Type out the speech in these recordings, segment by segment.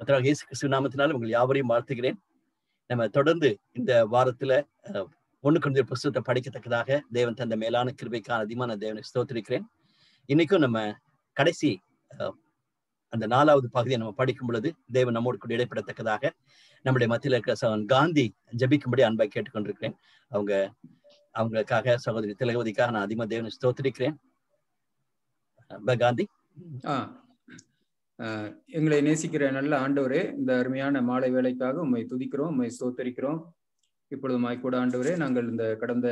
கர்த்தராக இயேசு கிறிஸ்து நாமத்தினால் உங்கள் யாவரையும் வாழ்த்துகிறேன். நம்ம தொடர்ந்து இந்த வாரத்துல ஒண்ணு கொஞ்சம் புஸ்தகத்தை படிக்கத்தக்கதாக தேவன் தந்த மேலான கிருபைக்கான அதிகமான தேவனை ஸ்தோத்திருக்கிறேன். இன்னைக்கும் நம்ம கடைசி அஹ், அந்த நாலாவது பகுதியை நம்ம படிக்கும் பொழுது தேவன் நம்மோடு கூட இடைப்படத்தக்கதாக நம்முடைய மத்தியில் இருக்கிற சகன் காந்தி ஜபிக்கும்படி அன்பை கேட்டுக்கொண்டிருக்கிறேன். அவங்க அவங்களுக்காக சகோதரி திலகவதிக்காக நான் அதிகமாக தேவனை ஸ்தோத்திருக்கிறேன். காந்தி. எங்களை நேசிக்கிற நல்ல ஆண்டவரே இந்த அருமையான மாலை வேலைக்காக உம்மை துதிக்கிறோம் உம்மை சோத்தரிக்கிறோம் இப்பொழுதுமாய் கூட ஆண்டவரே நாங்கள் இந்த கடந்த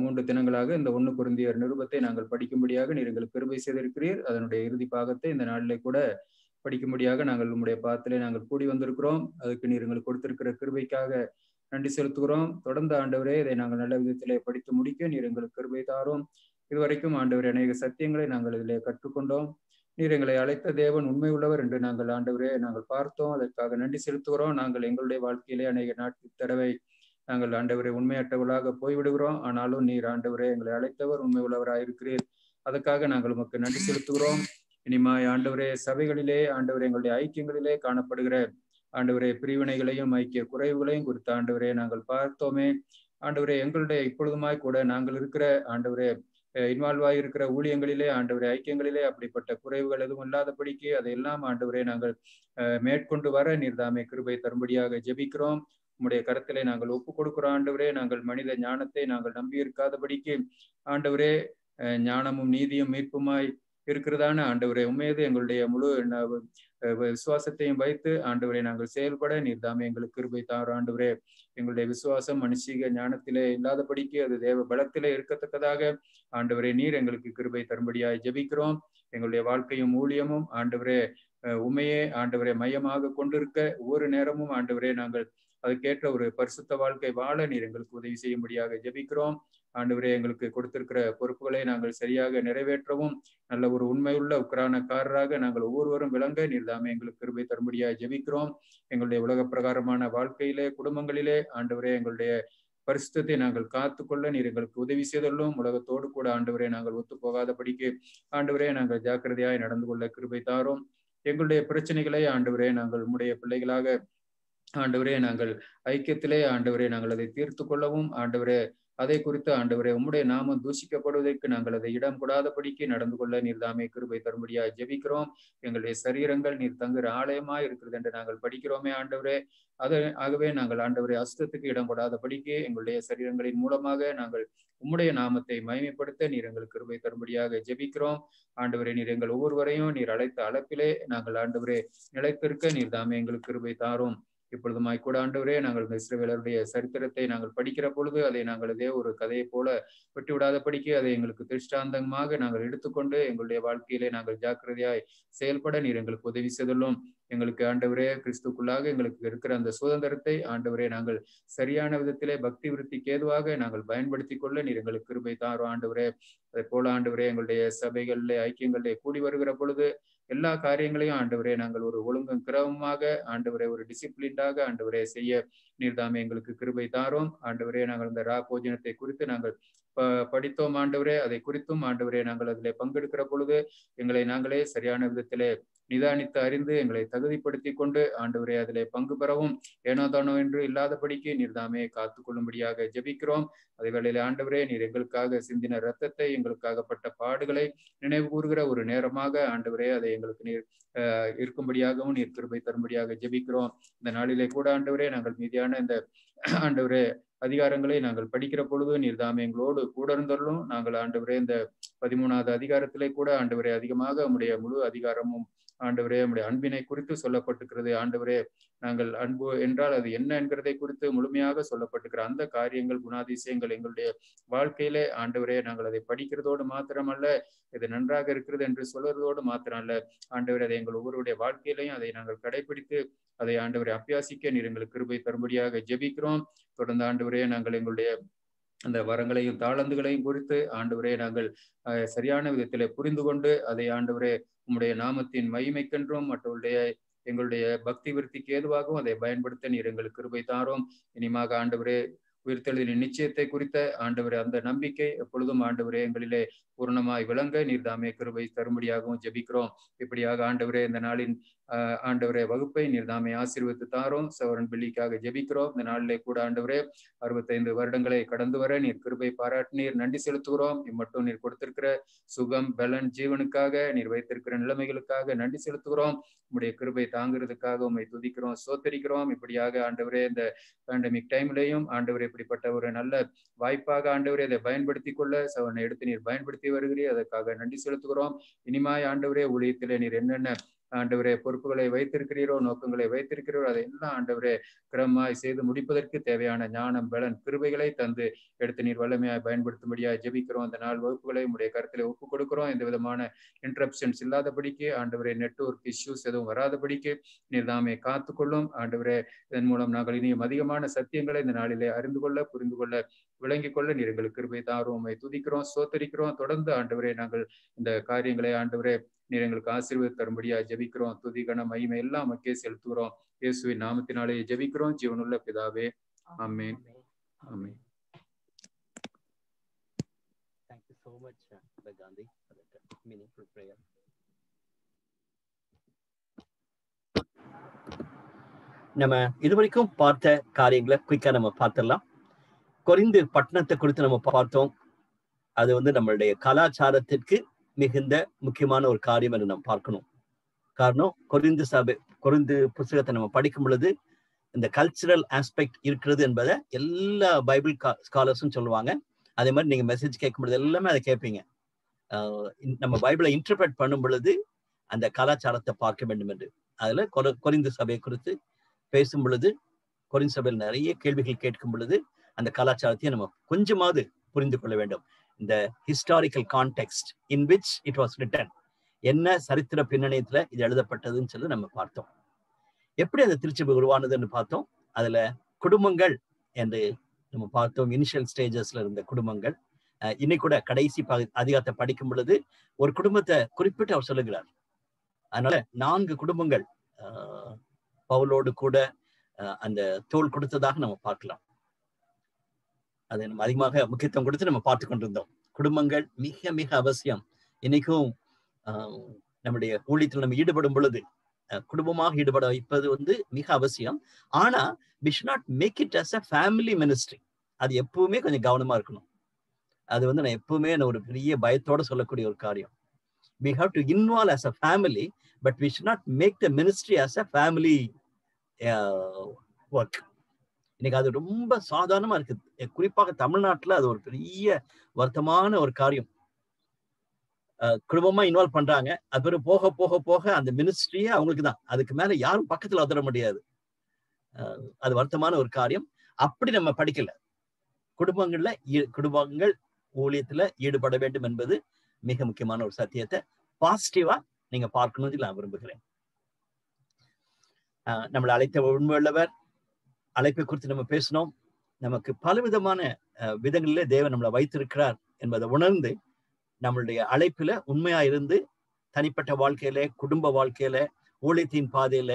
மூன்று தினங்களாக இந்த ஒன்று குருந்தியர் நிருபத்தை நாங்கள் படிக்கும்படியாக நீர் எங்களுக்கு பெருமை செய்திருக்கிறீர். அதனுடைய இறுதி பாகத்தை இந்த நாளிலே கூட படிக்கும்படியாக நாங்கள் உங்களுடைய பாத்திலே நாங்கள் கூடி வந்திருக்கிறோம். அதுக்கு நீர் எங்களுக்கு கொடுத்திருக்கிற கிருபைக்காக நன்றி செலுத்துகிறோம். தொடர்ந்து ஆண்டவரே இதை நாங்கள் நல்ல விதத்திலே படித்து முடிக்க நீர் எங்களுக்கு கிருபை தாரோம். இதுவரைக்கும் ஆண்டவரே அநேக சத்தியங்களை நாங்கள் இதிலே கற்றுக்கொண்டோம். நீர் எங்களை அழைத்த தேவன் உண்மை உள்ளவர் என்று நாங்கள் ஆண்டவரே நாங்கள் பார்த்தோம். அதற்காக நன்றி செலுத்துகிறோம். நாங்கள் எங்களுடைய வாழ்க்கையிலே அநேக நாட்கள் தடவை நாங்கள் ஆண்டவரே உண்மையற்றவர்களாக போய்விடுகிறோம். ஆனாலும் நீர் ஆண்டவரே எங்களை அழைத்தவர் உண்மை உள்ளவராயிருக்கிறீர். அதற்காக நாங்கள் உமக்கு நன்றி செலுத்துகிறோம். இனிமாய் ஆண்டவரே சபைகளிலே ஆண்டவரே எங்களுடைய ஐக்கியங்களிலே காணப்படுகிற ஆண்டவரே பிரிவினைகளையும் ஐக்கிய குறைவுகளையும் குறித்த ஆண்டவரே நாங்கள் பார்த்தோமே. ஆண்டவரே எங்களுடைய இப்பொழுதுமாய் கூட நாங்கள் இருக்கிற ஆண்டவரே இன்வால்வ் ஆகியிருக்கிற ஊழியங்களிலே ஆண்டவரே ஐக்கியங்களிலே அப்படிப்பட்ட குறைவுகள் எதுவும் இல்லாதபடிக்கு அதையெல்லாம் ஆண்டவரே நாங்கள் அஹ், மேற்கொண்டு வர நீர்தாமே கிருபை தரும்படியாக ஜெபிக்கிறோம். உம்முடைய கருத்திலே நாங்கள் ஒப்பு கொடுக்கிறோம் ஆண்டவரே. நாங்கள் மனித ஞானத்தை நாங்கள் நம்பி இருக்காதபடிக்கு ஆண்டவரே அஹ், ஞானமும் நீதியும் மீட்புமாய் இருக்கிறதான ஆண்டவரே உண்மையது எங்களுடைய முழு விசுவாசத்தையும் வைத்து ஆண்டவரே நாங்கள் செயல்பட நீர் தாமே எங்களுக்கு கிருபை தார் ஆண்டவரே. எங்களுடைய விசுவாசம் மனுஷீக ஞானத்திலே இல்லாதபடிக்கு அது தேவ பலத்திலே இருக்கத்தக்கதாக. ஆண்டவரே நீர் எங்களுக்கு கிருபை தரும்படியாய் ஜெபிக்கிறோம். எங்களுடைய வாழ்க்கையும் ஊழியமும் ஆண்டவரே அஹ், உண்மையே ஆண்டவரே மையமாக கொண்டிருக்க ஒவ்வொரு நேரமும் ஆண்டவரே நாங்கள் அதுக்கேற்ற ஒரு பரிசுத்த வாழ்க்கை வாழ நீர் எங்களுக்கு உதவி செய்யும்படியாக ஜெபிக்கிறோம். ஆண்டவரே எங்களுக்கு கொடுத்திருக்கிற பொறுப்புகளை நாங்கள் சரியாக நிறைவேற்றவும் நல்ல ஒரு உண்மையுள்ள உக்ரானக்காரராக நாங்கள் ஒவ்வொருவரும் விளங்க நீர்தாமே எங்களுக்கு கிருபை தரும்படியாக ஜெபிக்கிறோம். எங்களுடைய உலக பிரகாரமான வாழ்க்கையிலே குடும்பங்களிலே ஆண்டவரே எங்களுடைய பரிசுத்தத்தை நாங்கள் காத்துக்கொள்ள நீர் எங்களுக்கு உதவி செய்தள்ளும் உலகத்தோடு கூட ஆண்டவரே நாங்கள் ஒத்து போகாதபடிக்கு ஆண்டவரே நாங்கள் ஜாக்கிரதையாய் நடந்து கொள்ள கிருபை தாரோம். எங்களுடைய பிரச்சனைகளை ஆண்டவரே நாங்கள் உம்முடைய பிள்ளைகளாக ஆண்டவரே நாங்கள் ஐக்கியத்திலே ஆண்டவரே நாங்கள் அதை தீர்த்து கொள்ளவும் ஆண்டவரே அதை குறித்து ஆண்டவரே உம்முடைய நாமம் தூஷிக்கப்படுவதற்கு நாங்கள் அதை இடம் கூடாதபடிக்கு நடந்து கொள்ள நீர் தாமே கிருபை தரும்படியாக ஜெபிக்கிறோம். எங்களுடைய சரீரங்கள் நீர் தங்குற ஆலயமா இருக்கிறது என்று நாங்கள் படிக்கிறோமே ஆண்டவரே. அது ஆகவே நாங்கள் ஆண்டவரே அஸ்தத்துக்கு இடம் கூடாதபடிக்கு எங்களுடைய சரீரங்களின் மூலமாக நாங்கள் உம்முடைய நாமத்தை மயமைப்படுத்த நீர் எங்களுக்கு கிருபை தரும்படியாக ஜெபிக்கிறோம். ஆண்டவரே நீர் எங்கள் ஒவ்வொருவரையும் நீர் அழைத்த அழைப்பிலே நாங்கள் ஆண்டவரே நிலைத்திருக்க நீர் தாமே எங்களுக்கு கிருபை தாரும். இப்பொழுதுமாய் கூட ஆண்டவரே நாங்கள் இந்த இஸ்ரவேலருடைய சரித்திரத்தை நாங்கள் படிக்கிற பொழுது அதை நாங்கள் இதே ஒரு கதையை போல பெட்டி விடாத படிக்க அதை எங்களுக்கு திருஷ்டாந்தமாக நாங்கள் எடுத்துக்கொண்டு எங்களுடைய வாழ்க்கையிலே நாங்கள் ஜாக்கிரதையாய் செயல்பட நீர் எங்களுக்கு உதவி செய்துள்ளோம். எங்களுக்கு ஆண்டவரே கிறிஸ்துக்குள்ளாக எங்களுக்கு இருக்கிற அந்த சுதந்திரத்தை ஆண்டவரே நாங்கள் சரியான விதத்திலே பக்தி விருத்திக்கு ஏதுவாக நாங்கள் பயன்படுத்தி கொள்ள நீர் எங்களுக்கு கிருபை தாரும் ஆண்டவரே. அதே போல ஆண்டவரே எங்களுடைய சபைகளிலே ஐக்கியங்களிலே கூடி வருகிற பொழுது எல்லா காரியங்களையும் ஆண்டவரே நாங்கள் ஒரு ஒழுங்கும் கிரமமாக ஆண்டவரே ஒரு டிசிப்ளின்டாக ஆண்டவரே செய்ய நீர்தாமே எங்களுக்கு கிருபை தாரோம். ஆண்டவரே நாங்கள் இந்த ரா போஜனத்தை குறித்து நாங்கள் ப- படித்தோம் ஆண்டவரே. அதை குறித்தும் ஆண்டவரே நாங்கள் அதிலே பங்கெடுக்கிற பொழுது எங்களை நாங்களே சரியான விதத்திலே நிதானித்து அறிந்து எங்களை தகுதிப்படுத்தி கொண்டு ஆண்டவரே அதிலே பங்கு பெறவும். ஏனோ தானோ என்று இல்லாதபடிக்கு நீர்தாமே காத்து கொள்ளும்படியாக ஜெபிக்கிறோம். அதே வேளையிலே ஆண்டவரே நீர் எங்களுக்காக சிந்தின ரத்தத்தை எங்களுக்காகப்பட்ட பாடுகளை நினைவு கூறுகிற ஒரு நேரமாக ஆண்டவரே அதை எங்களுக்கு நீர் அஹ், இருக்கும்படியாகவும் நீர் கிருபை தரும்படியாக ஜெபிக்கிறோம். இந்த நாளிலே கூட ஆண்டவரே நாங்கள் மீதியான இந்த ஆண்டவரே அதிகாரங்களை நாங்கள் படிக்கிற பொழுது நீர் தாமே எங்களோடு கூட இருந்தருளும். நாங்கள் ஆண்டவரே இந்த பதிமூணாவது அதிகாரத்திலே கூட ஆண்டவரே அதிகமாக உம்முடைய முழு அதிகாரமும் ஆண்டவரே உடைய அன்பினை குறித்து சொல்லப்பட்டிருக்கிறது. ஆண்டவரே நாங்கள் அன்பு என்றால் அது என்ன என்கிறதை குறித்து முழுமையாக சொல்லப்பட்டிருக்கிற அந்த காரியங்கள் குணாதிசயங்கள் எங்களுடைய வாழ்க்கையிலே ஆண்டவரே நாங்கள் அதை படிக்கிறதோடு மாத்திரமல்ல இது நன்றாக இருக்கிறது என்று சொல்வதோடு மாத்திரம் அல்ல ஆண்டவரே அதை எங்கள் ஒவ்வொருடைய வாழ்க்கையிலையும் அதை நாங்கள் கடைபிடித்து அதை ஆண்டவரை அபியாசிக்க நீர் எங்களுக்கு கிருபை தரும்படியாக ஜெபிக்கிறோம். தொடர்ந்து ஆண்டவரே நாங்கள் எங்களுடைய அந்த வரங்களையும் தாளந்துகளையும் குறித்து ஆண்டவரே நாங்கள் சரியான விதத்திலே புரிந்து கொண்டு அதை ஆண்டவரே உம்முடைய நாமத்தின் மகிமைக்கென்றும் மற்றவருடைய எங்களுடைய பக்தி விருத்திக்கு ஏதுவாகவும் அதை பயன்படுத்த நீர் எங்களுக்கு கிருபை தாரோம். இனிமாக ஆண்டவரே உயிர்த்தெழுதலின் நிச்சயத்தை குறித்த ஆண்டவரே அந்த நம்பிக்கை எப்பொழுதும் ஆண்டவரே எங்களிலே பூர்ணமாய் விளங்க நீர் தாமே கிருபை தரும்படியாகவும் ஜெபிக்கிறோம். இப்படியாக ஆண்டவரே இந்த நாளின் ஆண்டவரே வகுப்பை நீர் தாமே ஆசீர்வதித்து தாரோம். சவரன் பிள்ளிக்காக ஜெபிக்கிறோம். இந்த நாளிலே கூட ஆண்டவரே அறுபத்தைந்து வருடங்களை கடந்து வர நீர் கிருபை பாராட்டினீர் நன்றி செலுத்துகிறோம். இம்மட்டும் நீர் கொடுத்திருக்கிற சுகம் பலன் ஜீவனுக்காக நீர் வைத்திருக்கிற நிலைமைகளுக்காக நன்றி செலுத்துகிறோம். உம்முடைய கிருபை தாங்குறதுக்காக உண்மை துதிக்கிறோம் சோத்தரிக்கிறோம் இப்படியாக ஆண்டவரே இந்த பேண்டமிக் டைம்லையும் ஆண்டவரே இப்படிப்பட்ட ஒரு நல்ல வாய்ப்பாக ஆண்டவரே அதை பயன்படுத்தி கொள்ள சவனை எடுத்து நீர் பயன்படுத்தி வருகிறீர். அதற்காக நன்றி செலுத்துகிறோம். இனிமாய் ஆண்டவரே ஊழியத்திலே நீர் என்னென்ன ஆண்டவரே பொறுப்புகளை வைத்திருக்கிறீரோ நோக்கங்களை வைத்திருக்கிறீரோ அதையெல்லாம் ஆண்டவரே கிரமமாய் செய்து முடிப்பதற்கு தேவையான ஞானம் பலன் கிருபைகளை தந்து எடுத்து நீர் வல்லமையாய் பயன்படுத்தும்படியாக ஜெபிக்கிறோம். அந்த நாள் வகுப்புகளை உடைய கருத்தில் ஒப்பு கொடுக்கிறோம். எந்த விதமான இன்டரப்ஷன்ஸ் இல்லாதபடிக்கு ஆண்டவரே நெட்ஒர்க் இஷ்யூஸ் எதுவும் வராதபடிக்கு நீர் தாமே காத்துக்கொள்ளும். ஆண்டவரே இதன் மூலம் நாங்கள் இனியும் அதிகமான சத்தியங்களை இந்த நாளிலே அறிந்து கொள்ள புரிந்து கொள்ள விளங்கிக் கொள்ள நீர் எங்களுக்கு கிருபை தாரும். உண்மை துதிக்கிறோம் சோத்தரிக்கிறோம் தொடர்ந்து ஆண்டவரே நாங்கள் இந்த காரியங்களை ஆண்டவரே நீர் எங்களுக்கு ஆசீர்வாத தரும்படியா ஜெபிக்கிறோம். துதிகன மகிமை எல்லாம் மக்கே செலுத்துகிறோம். இயேசுவின் நாமத்தினாலே ஜெபிக்கிறோம். ஜீவனுள்ள பிதாவே ஆமென். ஆமென். Thank you so much, uh, Brother Gandhi, for that uh, meaningful prayer. நம்ம இதுவரைக்கும் பார்த்த காரியங்களை குயிக்கா நம்ம பார்த்துடலாம். கொரிந்து பட்டணத்தை குறித்து நம்ம பார்த்தோம். அது வந்து நம்மளுடைய கலாச்சாரத்திற்கு மிகுந்த முக்கியமான ஒரு காரியம் என்று நம்ம பார்க்கணும். காரணம் கொரிந்து சபை கொரிந்து புஸ்தகத்தை நம்ம படிக்கும் பொழுது இந்த கல்ச்சுரல் ஆஸ்பெக்ட் இருக்கிறது என்பதை எல்லா பைபிள் ஸ்காலர்ஸும் சொல்லுவாங்க. அதே மாதிரி நீங்க மெசேஜ் கேட்கும் பொழுது எல்லாமே அதை கேட்பீங்க. நம்ம பைபிளை இன்டர்பிரட் பண்ணும் பொழுது அந்த கலாச்சாரத்தை பார்க்க வேண்டும் என்று. அதுல கொர- கொரிந்து சபையை குறித்து பேசும் பொழுது கொரிந்து சபையில் நிறைய கேள்விகள் கேட்கும் பொழுது அந்த கலாச்சாரத்தையும் நம்ம கொஞ்சமாவது புரிந்து கொள்ள வேண்டும். இந்த historical context in which it was written என்ன சரித்திர பின்னணியத்துல இது எழுதப்பட்டதுன்னு சொல்லி நம்ம பார்த்தோம். எப்படி அந்த திருச்சபை உருவானதுன்னு பார்த்தோம். அதுல குடும்பங்கள் என்று நம்ம பார்த்தோம். இனிஷியல் ஸ்டேஜஸ்ல இருந்த குடும்பங்கள். அஹ் இன்னைக்கு கூட கடைசி அதிகாரத்தை படிக்கும் பொழுது ஒரு குடும்பத்தை குறிப்பிட்டு அவர் சொல்லுகிறார். அதனால நான்கு குடும்பங்கள் ஆஹ் பவுலோடு கூட ஆஹ் அந்த தோல் கொடுத்ததாக நம்ம பார்க்கலாம். அதை நம்ம அதிகமாக முக்கியத்துவம் கொடுத்து நம்ம பார்த்து கொண்டிருந்தோம். குடும்பங்கள் மிக மிக அவசியம். இன்னைக்கும் ஆஹ் நம்முடைய ஊழியத்தில் நம்ம ஈடுபடும் பொழுது குடும்பமாக ஈடுபட வைப்பது வந்து மிக அவசியம். ஆனா we should not make it as a family ministry அது எப்பவுமே கொஞ்சம் கவனமா இருக்கணும். அது வந்து நான் எப்பவுமே நான் ஒரு பெரிய பயத்தோட சொல்லக்கூடிய ஒரு காரியம். We have to involve as a family but we should not make the ministry as a family work இன்னைக்கு அது ரொம்ப சாதாரணமா இருக்கு குறிப்பாக தமிழ்நாட்டுல அது ஒரு பெரிய வருத்தமான ஒரு காரியம். குடும்பமா இன்வால்வ் பண்றாங்க. அது பிறகு போக போக போக அந்த மினிஸ்ட்ரியே அவங்களுக்கு தான். அதுக்கு மேல யாரும் பக்கத்துல வந்துட முடியாது. அஹ் அது வருத்தமான ஒரு காரியம். அப்படி நம்ம படிக்கல. குடும்பங்கள்ல ஈ- குடும்பங்கள் ஊழியத்துல ஈடுபட வேண்டும் என்பது மிக முக்கியமான ஒரு சத்தியத்தை பாசிட்டிவா நீங்க பார்க்கணும் நான் விரும்புகிறேன். நம்மளை அழைத்த உண்மையுள்ளவர் அழைப்பை குறித்து நம்ம பேசினோம். நமக்கு பலவிதமான அஹ், விதங்களிலே தேவன் நம்மளை வைத்திருக்கிறார் என்பதை உணர்ந்து நம்மளுடைய அழைப்புல உண்மையா இருந்து தனிப்பட்ட வாழ்க்கையில குடும்ப வாழ்க்கையில ஊழியத்தின் பாதையில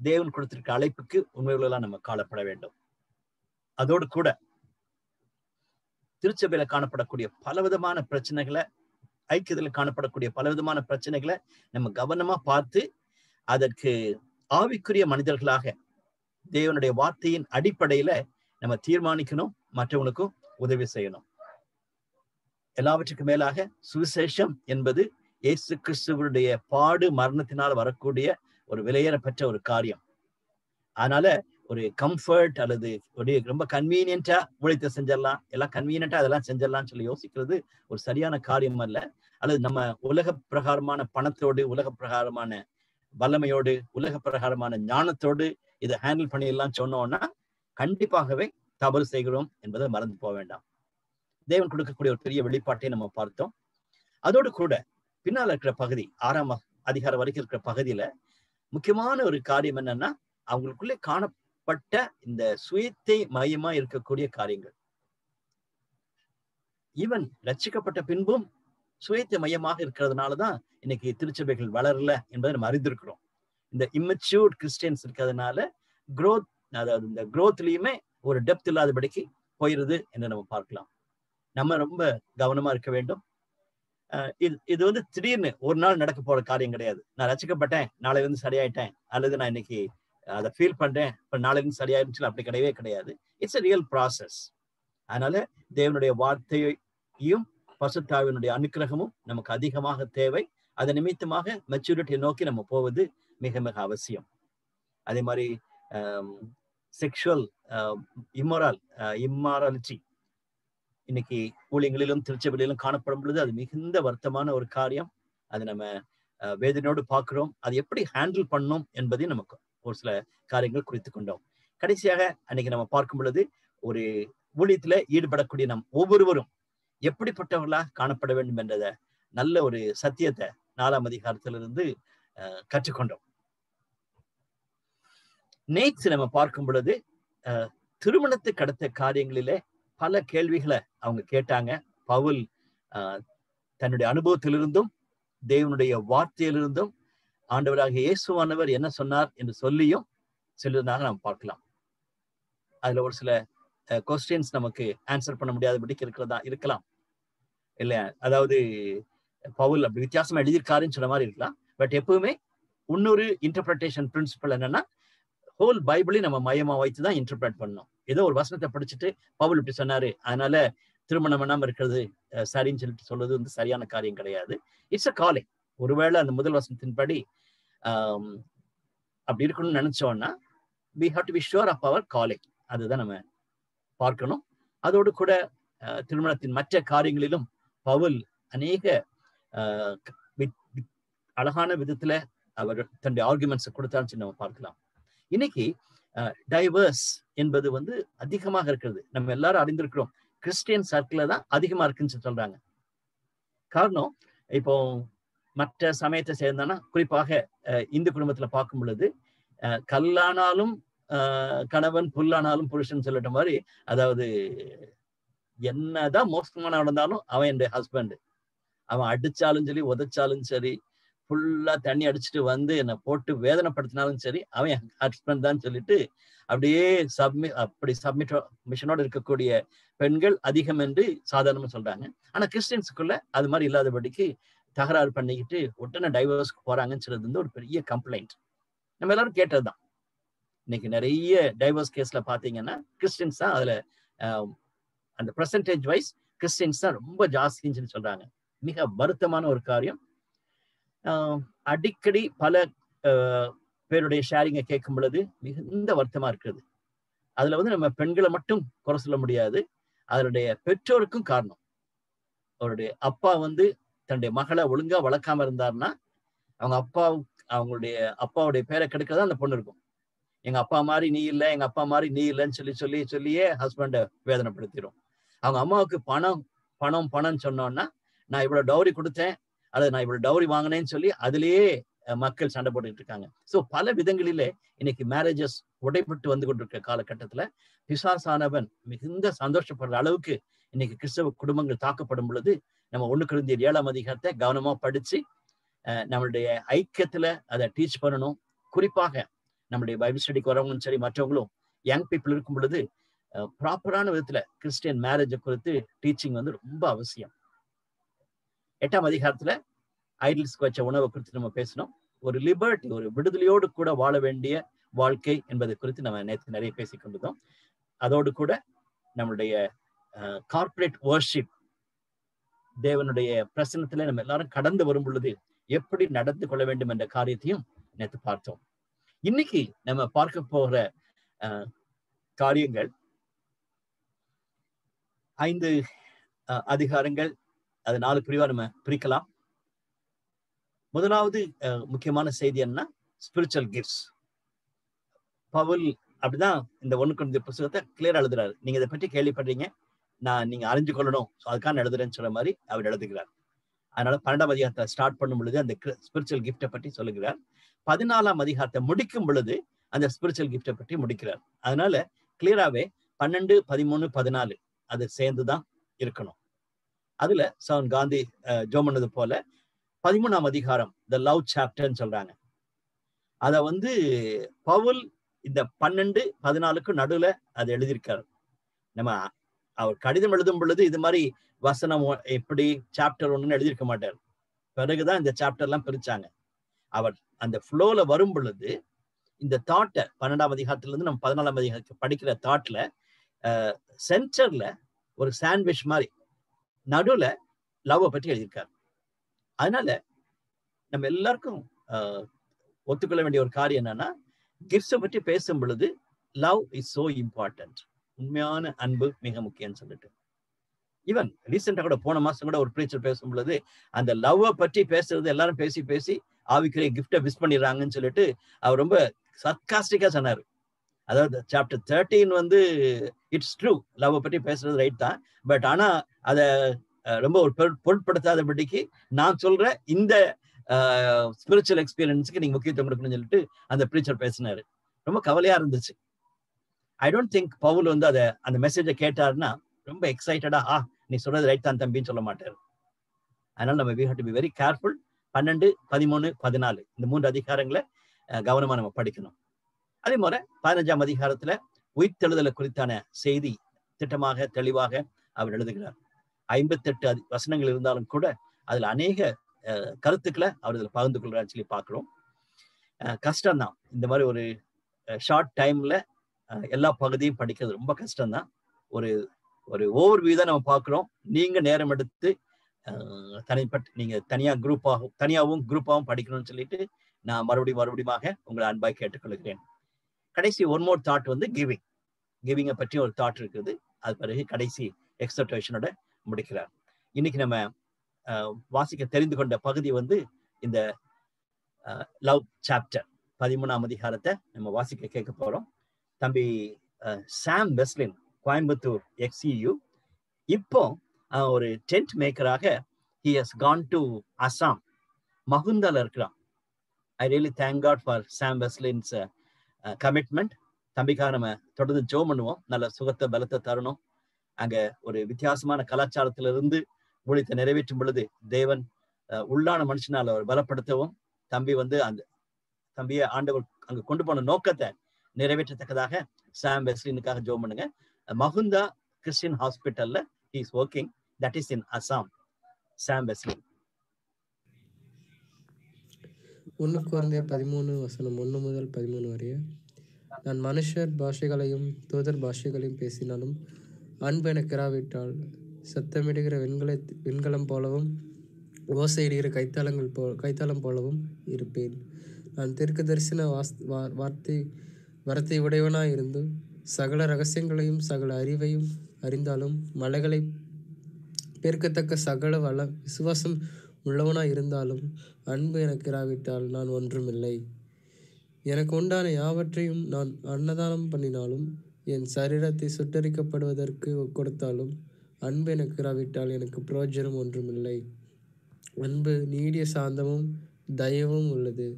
தேவன் கொடுத்திருக்க அழைப்புக்கு உண்மைகளெல்லாம் நம்ம காணப்பட வேண்டும். அதோடு கூட திருச்சபையில காணப்படக்கூடிய பலவிதமான பிரச்சனைகளை ஐக்கியத்துல காணப்படக்கூடிய பலவிதமான பிரச்சனைகளை நம்ம கவனமா பார்த்து அதற்கு ஆவிக்குரிய மனிதர்களாக தேவனுடைய வார்த்தையின் அடிப்படையில நம்ம தீர்மானிக்கணும் மற்றவங்களுக்கும் உதவி செய்யணும். எல்லாவற்றுக்கும் மேலாக சுவிசேஷம் என்பது இயேசு கிறிஸ்துவனுடைய பாடு மரணத்தினால் வரக்கூடிய ஒரு விலையேறப்பெற்ற ஒரு காரியம். அதனால ஒரு கம்ஃபர்ட் அல்லது ஒரு ரொம்ப கன்வீனியன்ட்டா உழைத்த செஞ்சிடலாம். எல்லாம் கன்வீனியன்ட்டா அதெல்லாம் செஞ்சிடலாம்னு சொல்லி யோசிக்கிறது ஒரு சரியான காரியம் அல்ல. அல்லது நம்ம உலக பிரகாரமான பணத்தோடு உலக பிரகாரமான வல்லமையோடு உலக பிரகாரமான ஞானத்தோடு இதை ஹேண்டில் பண்ணிடலாம் சொன்னோம்னா கண்டிப்பாகவே தவறு செய்கிறோம் என்பதை மறந்து போக வேண்டாம். தேவன் கொடுக்கக்கூடிய ஒரு பெரிய வெளிப்பாட்டை நம்ம பார்த்தோம். அதோடு கூட பின்னால் இருக்கிற பகுதி ஆறாம் அதிகாரம் வரைக்கும் இருக்கிற பகுதியில முக்கியமான ஒரு காரியம் என்னன்னா அவங்களுக்குள்ளே காணப்பட்ட இந்த சுயத்தை மையமா இருக்கக்கூடிய காரியங்கள். ஈவன் ரச்சிக்கப்பட்ட பின்பும் சுயத்தை மையமாக இருக்கிறதுனாலதான் இன்னைக்கு திருச்சபைகள் வளரல என்பதை நம்ம அறிந்திருக்கிறோம். இந்த இம்மெச்சூர்ட் கிறிஸ்டியன்ஸ் இருக்கிறதுனால குரோத் அதாவது இந்த குரோத்லயுமே ஒரு டெப்த் இல்லாதபடிக்கு போயிருது என்று நம்ம பார்க்கலாம். நம்ம ரொம்ப கவனமா இருக்க வேண்டும். இது இது வந்து திடீர்னு ஒரு நாள் நடக்க போற காரியம் கிடையாது. நான் ரசிக்கப்பட்டேன் நாளை வந்து சரியாயிட்டேன் அல்லது நான் இன்னைக்கு அதை ஃபீல் பண்றேன் இப்ப நாளை வந்து சரியாயிருச்சு அப்படி கிடையவே கிடையாது. இட்ஸ் அ ரியல் ப்ராசஸ் அதனால தேவனுடைய வார்த்தையையும் பசுத்தாவினுடைய அனுக்கிரகமும் நமக்கு அதிகமாக தேவை. அதன் நிமித்தமாக மெச்சூரிட்டியை நோக்கி நம்ம போவது மிக மிக அவசியம். அதே மாதிரி செக்ஷுவல் இம்மோரல் இம்மாரலிட்டி இன்னைக்கு ஊழியங்களிலும் திருச்சபையிலும் காணப்படும் பொழுது அது மிகுந்த வருத்தமான ஒரு காரியம். அது நம்ம வேதனையோடு பார்க்கிறோம். அது எப்படி ஹேண்டில் பண்ணோம் என்பதையும் நமக்கு ஒரு சில காரியங்கள் குறித்து கொண்டோம். கடைசியாக அன்னைக்கு நம்ம பார்க்கும் பொழுது ஒரு ஊழியத்துல ஈடுபடக்கூடிய நம் ஒவ்வொருவரும் எப்படிப்பட்டவர்களா காணப்பட வேண்டும் என்றத நல்ல ஒரு சத்தியத்தை நாலாம் அதிகாரத்திலிருந்து கற்றுக்கொண்டோம். நேற்று நம்ம பார்க்கும் பொழுது திருமணத்துக்கு அடுத்த காரியங்களிலே பல கேள்விகளை அவங்க கேட்டாங்க. பவுல் தன்னுடைய அனுபவத்திலிருந்தும் தேவனுடைய வார்த்தையிலிருந்தும் ஆண்டவராக இயேசுவானவர் என்ன சொன்னார் என்று சொல்லியும் சொல்லியிருந்தாங்க நம்ம பார்க்கலாம். அதுல ஒரு சில கொஸ்டின்ஸ் நமக்கு ஆன்சர் பண்ண முடியாதபடிக்கு இருக்கிறதா இருக்கலாம். இல்லையா? அதாவது பவுல் அப்படி வித்தியாசமா எழுதியிருக்காருன்னு சொன்ன மாதிரி இருக்கலாம். பட் எப்பவுமே இன்னொரு இன்டர்பிரேஷன் பிரின்சிபல் என்னன்னா ஹோல் பைபிளையும் நம்ம மையமா வைத்து தான் இன்டர்பிரட் பண்ணணும். ஏதோ ஒரு வசனத்தை படிச்சுட்டு பவுல் இப்படி சொன்னாரு அதனால திருமணம் பண்ணாம இருக்கிறது சரின்னு சொல்லிட்டு சொல்றது வந்து சரியான காரியம் கிடையாது. இட்ஸ் அ காலிங் ஒருவேளை அந்த முதல் வசனத்தின்படி அப்படி இருக்கணும்னு நினைச்சோம்னா we have to be sure of our calling அதுதான் நம்ம பார்க்கணும். அதோடு கூட திருமணத்தின் மற்ற காரியங்களிலும் பவுல் அநேக அழகான விதத்துல அவர் தன்னுடைய ஆர்குமெண்ட்ஸ் கொடுத்தான்னு நம்ம பார்க்கலாம். இன்னைக்கு டைவர்ஸ் என்பது வந்து அதிகமாக இருக்கிறது. நம்ம எல்லாரும் அறிந்திருக்கிறோம். கிறிஸ்டியன் சர்க்கிள் தான் அதிகமா இருக்குன்னு சொல்றாங்க. காரணம் இப்போ மற்ற சமயத்தை சேர்ந்தானா குறிப்பாக இந்து குடும்பத்துல பார்க்கும் பொழுது கல்லானாலும் கணவன் புல்லானாலும் புருஷன் சொல்லிட்ட மாதிரி அதாவது என்னதான் மோசமான நடந்தாலும் அவன் என் ஹஸ்பண்ட் அவன் அடிச்சாலும் சரி உதைச்சாலும் சரி ஃபுல்லா தண்ணி அடிச்சுட்டு வந்து என்னை போட்டு வேதனைப்படுத்தினாலும் சரி அவன் ஹஸ்பண்ட் தான் சொல்லிட்டு அப்படியே சப்மி அப்படி சப்மிட் மிஷனோட இருக்கக்கூடிய பெண்கள் அதிகம் என்று சாதாரணமா சொல்றாங்க. ஆனா கிறிஸ்டின்ஸுக்குள்ள அது மாதிரி இல்லாதபடிக்கு தகராறு பண்ணிக்கிட்டு உடனே டைவர்ஸ்க்கு போறாங்கன்னு சொல்றது வந்து ஒரு பெரிய கம்ப்ளைண்ட் நம்ம எல்லாரும் கேட்டதுதான். இன்னைக்கு நிறைய டைவர்ஸ் கேஸ்ல பாத்தீங்கன்னா கிறிஸ்டின்ஸ் தான் அதுல அந்த பர்சன்டேஜ் வைஸ் கிறிஸ்டின்ஸ் தான் ரொம்ப ஜாஸ்தின்னு சொல்லி சொல்றாங்க. மிக வருத்தமான ஒரு காரியம். அடிக்கடி பல பேருடைய ஷேரிங்கை கேட்கும் பொழுது மிகுந்த வருத்தமா இருக்கிறது. அதுல வந்து நம்ம பெண்களை மட்டும் குறை சொல்ல முடியாது. அதனுடைய பெற்றோருக்கும் காரணம். அவருடைய அப்பா வந்து தன்னுடைய மகளை ஒழுங்கா வளர்க்காம இருந்தாருன்னா அவங்க அப்பா அவங்களுடைய அப்பாவுடைய பேரை கெடுக்கதான் அந்த பொண்ணு இருக்கும். எங்க அப்பா மாதிரி நீ இல்லை எங்க அப்பா மாதிரி நீ இல்லைன்னு சொல்லி சொல்லி சொல்லியே ஹஸ்பண்டை வேதனைப்படுத்திடும் அவங்க அம்மாவுக்கு பணம் பணம் பணம்னு சொன்னோன்னா நான் இவ்வளவு டவுரி கொடுத்தேன் அல்லது நான் இவ்வளவு டவுரி வாங்கினேன்னு சொல்லி அதுலயே மக்கள் சண்டை போட்டுக்கிட்டு இருக்காங்க. ஸோ பல விதங்களிலே இன்னைக்கு மேரேஜஸ் உடைப்பட்டு வந்து கொண்டிருக்க காலகட்டத்துல பிசாசானவன் மிகுந்த சந்தோஷப்படுற அளவுக்கு இன்னைக்கு கிறிஸ்தவ குடும்பங்கள் தாக்கப்படும் பொழுது நம்ம ஒண்ணு குழந்தைய ஏழாம் அதிகாரத்தை கவனமா படிச்சு நம்மளுடைய ஐக்கியத்துல அதை டீச் பண்ணணும். குறிப்பாக நம்மளுடைய பைபிள் ஸ்டடிக்கு வரவங்களும் சரி மற்றவங்களும் யங் பீப்புள் இருக்கும் பொழுது ப்ராப்பரான விதத்துல கிறிஸ்டியன் மேரேஜை குறித்து டீச்சிங் வந்து ரொம்ப அவசியம். எட்டாம் அதிகாரத்துல ஐடில்ஸ்க்கு வச்ச உணவை குறித்து நம்ம பேசணும் ஒரு லிபர்ட்டி ஒரு விடுதலையோடு கூட வாழ வேண்டிய வாழ்க்கை என்பதை குறித்து நம்ம நேற்று நிறைய பேசிக்கொண்டிருந்தோம் அதோடு கூட நம்மளுடைய கார்பரேட் வர்ஷிப் தேவனுடைய பிரசனத்துல நம்ம எல்லாரும் கடந்து வரும் பொழுது எப்படி நடந்து கொள்ள வேண்டும் என்ற காரியத்தையும் நேற்று பார்த்தோம். இன்னைக்கு நம்ம பார்க்க போகிற காரியங்கள் ஐந்து அதிகாரங்கள் அது நாலு பிரிவா நம்ம பிரிக்கலாம். முதலாவது முக்கியமான செய்தி என்ன ஸ்பிரிச்சுவல் கிஃப்ட்ஸ் பவுல் அப்படிதான் இந்த ஒண்ணு கொண்ட புத்தகத்தை கிளியர் எழுதுறாரு. நீங்க இதை பற்றி கேள்விப்படுறீங்க. நான் நீங்க அறிஞ்சு கொள்ளணும். அதுக்கான எழுதுறேன்னு சொல்ற மாதிரி அவர் எழுதுகிறார். அதனால பன்னெண்டாம் அதிகாரத்தை ஸ்டார்ட் பண்ணும் பொழுது அந்த ஸ்பிரிச்சுவல் கிஃப்டை பற்றி சொல்லுகிறார். பதினாலாம் அதிகாரத்தை முடிக்கும் பொழுது அந்த ஸ்பிரிச்சுவல் கிஃப்டை பற்றி முடிக்கிறார். அதனால கிளியராகவே பன்னெண்டு பதிமூணு பதினாலு அது சேர்ந்துதான் இருக்கணும். அதுல சவுன் காந்தி ஜோம் பண்ணது போல பதிமூணாம் அதிகாரம் த லவ் சாப்டர்ன்னு சொல்றாங்க. அத வந்து பவுல் இந்த பன்னெண்டு பதினாலுக்கு நடுவுல அதை எழுதியிருக்காரு. நம்ம அவர் கடிதம் எழுதும் பொழுது இது மாதிரி வசனம் எப்படி சாப்டர் ஒண்ணுன்னு எழுதியிருக்க மாட்டார். பிறகுதான் இந்த சாப்டர் எல்லாம் பிரிச்சாங்க. அவர் அந்த ஃப்ளோல வரும் பொழுது இந்த தாட்டை பன்னெண்டாம் அதிகாரத்துல இருந்து நம்ம பதினாலாம் அதிகாரத்துக்கு படிக்கிற தாட்ல சென்டர்ல ஒரு சாண்ட்விச் மாதிரி நடுவுல லவ்வை பற்றி எழுதியிருக்காரு. அதனால நம்ம எல்லாருக்கும் ஒத்துக்கொள்ள வேண்டிய ஒரு காரியம் என்னன்னா கிஃப்ட்ஸை பற்றி பேசும் பொழுது லவ் இஸ் சோ இம்பார்ட்டன்ட் உண்மையான அன்பு மிக முக்கியம்னு சொல்லிட்டு. ஈவன் ரீசெண்டாக கூட போன மாசம் கூட ஒரு பிரீச்சர் பேசும் பொழுது அந்த லவ்வை பற்றி பேசுறது எல்லாரும் பேசி பேசி ஆவிக்குரிய கிஃப்டை மிஸ் பண்ணிடுறாங்கன்னு சொல்லிட்டு அவர் ரொம்ப சர்க்காஸ்டிக்கா சொன்னார். அதாவது சாப்டர் தேர்ட்டீன் வந்து இட்ஸ் ட்ரூ லவ்வை பற்றி பேசுறது ரைட் தான். பட் ஆனா அத ரொம்ப ஒரு பொருட்படுத்தாதபடிக்கு நான் சொல்ற இந்த ஸ்பிரிச்சுவல் எக்ஸ்பீரியன்ஸுக்கு நீங்க முக்கியத்துவம் கொடுக்கணும்னு சொல்லிட்டு அந்த பிரீச்சர் பேசினாரு. ரொம்ப கவலையா இருந்துச்சு. ஐ டோன்ட் திங்க் பவுல் வந்து அதை அந்த மெசேஜை கேட்டாருன்னா ரொம்ப எக்ஸைட்டடா ஆ நீ சொல்றது ரைட் தான் தம்பின்னு சொல்ல மாட்டாரு. அதனால நம்ம we have to be very careful பன்னெண்டு பதிமூணு பதினாலு. இந்த மூன்று அதிகாரங்களை கவனமா நம்ம படிக்கணும். அதே மாதிரி பதினஞ்சாம் அதிகாரத்துல உயிர்த்தெழுதலை குறித்தான செய்தி திட்டமாக தெளிவாக அவர் எழுதுகிறார். ஐம்பத்தெட்டு அதி வசனங்கள் இருந்தாலும் கூட அதுல அநேக கருத்துக்களை அவர் இதுல பகிர்ந்து கொள்கிறான்னு சொல்லி பார்க்குறோம். கஷ்டம்தான். இந்த மாதிரி ஒரு ஷார்ட் டைம்ல எல்லா பகுதியும் படிக்கிறது ரொம்ப கஷ்டம்தான். ஒரு ஒரு ஓவர் வியூ தான் நம்ம பார்க்குறோம். நீங்க நேரம் எடுத்து தனிப்பட்ட நீங்க தனியா குரூப்பாகவும் தனியாகவும் குரூப்பாகவும் படிக்கணும்னு சொல்லிட்டு நான் மறுபடியும் மறுபடியும் உங்களை அன்பாய் கேட்டுக்கொள்கிறேன். கடைசி ஒன் மோர் தாட் வந்து கிவிங் கிவிங்கை பற்றி ஒரு தாட் இருக்குது. அது பிறகு கடைசி எக்ஸப்டேஷனோட முடிக்கிறார். இன்னைக்கு நம்ம அஹ், வாசிக்க தெரிந்து கொண்ட பகுதி வந்து இந்த லவ் சாப்டர் பதிமூணாம் அதிகாரத்தை நம்ம வாசிக்க கேட்க போறோம். தம்பி சாம் வெஸ்லின் கோயம்புத்தூர் எக்ஸியு இப்போ ஒரு tent மேக்கராக he has gone to Assam மகுந்தால இருக்கிறான் I really thank God for Sam Weslin's commitment தம்பிக்காக நம்ம தொடர்ந்து ஜோ பண்ணுவோம். நல்ல சுகத்தை பலத்தை தரணும். அங்க ஒரு வித்தியாசமான கலாச்சாரத்துல இருந்து ஊழியத்தை நிறைவேற்றும் பொழுது தேவன் அஹ், உள்ளான மனுஷனால அவர் பலப்படுத்தவும் தம்பி வந்து அந்த தம்பியை ஆண்டவர் அங்க கொண்டு போன நோக்கத்தை நிறைவேற்றத்தக்கதாக சாம் வெஸ்லினுக்காக ஜோ பண்ணுங்க. மகுந்தா கிறிஸ்டின் ஹாஸ்பிட்டல்ல is working that is in Assam Sam Weslin. ஒன்று குழந்தைய பதிமூணு வசனம் ஒன்று முதல் பதிமூணு வரைய. நான் மனுஷர் பாஷைகளையும் தூதர் பாஷைகளையும் பேசினாலும் அன்பு எனக்கு சத்தமிடுகிற வெண்கல வெண்கலம் போலவும் ஓசையிடுகிற கைத்தாளங்கள் போ கைத்தாளம் போலவும் இருப்பேன். நான் தெற்கு தரிசன வாஸ் வா- வார்த்தை வரத்தை உடையவனாய் இருந்து சகல ரகசியங்களையும் சகல அறிவையும் அறிந்தாலும் மலைகளை பெருக்கத்தக்க சகல வள விசுவாசம் உள்ளவனாய் இருந்தாலும் அன்பு எனக்கு இராவிட்டால் நான் ஒன்றுமில்லை. எனக்கு உண்டான யாவற்றையும் நான் அன்னதானம் பண்ணினாலும் என் சரீரத்தை சுட்டரிக்கப்படுவதற்கு கொடுத்தாலும் அன்பு எனக்கு இராவிட்டால் எனக்கு பிரயோஜனம் ஒன்றுமில்லை. அன்பு நீடிய சாந்தமும் தயவும் உள்ளது.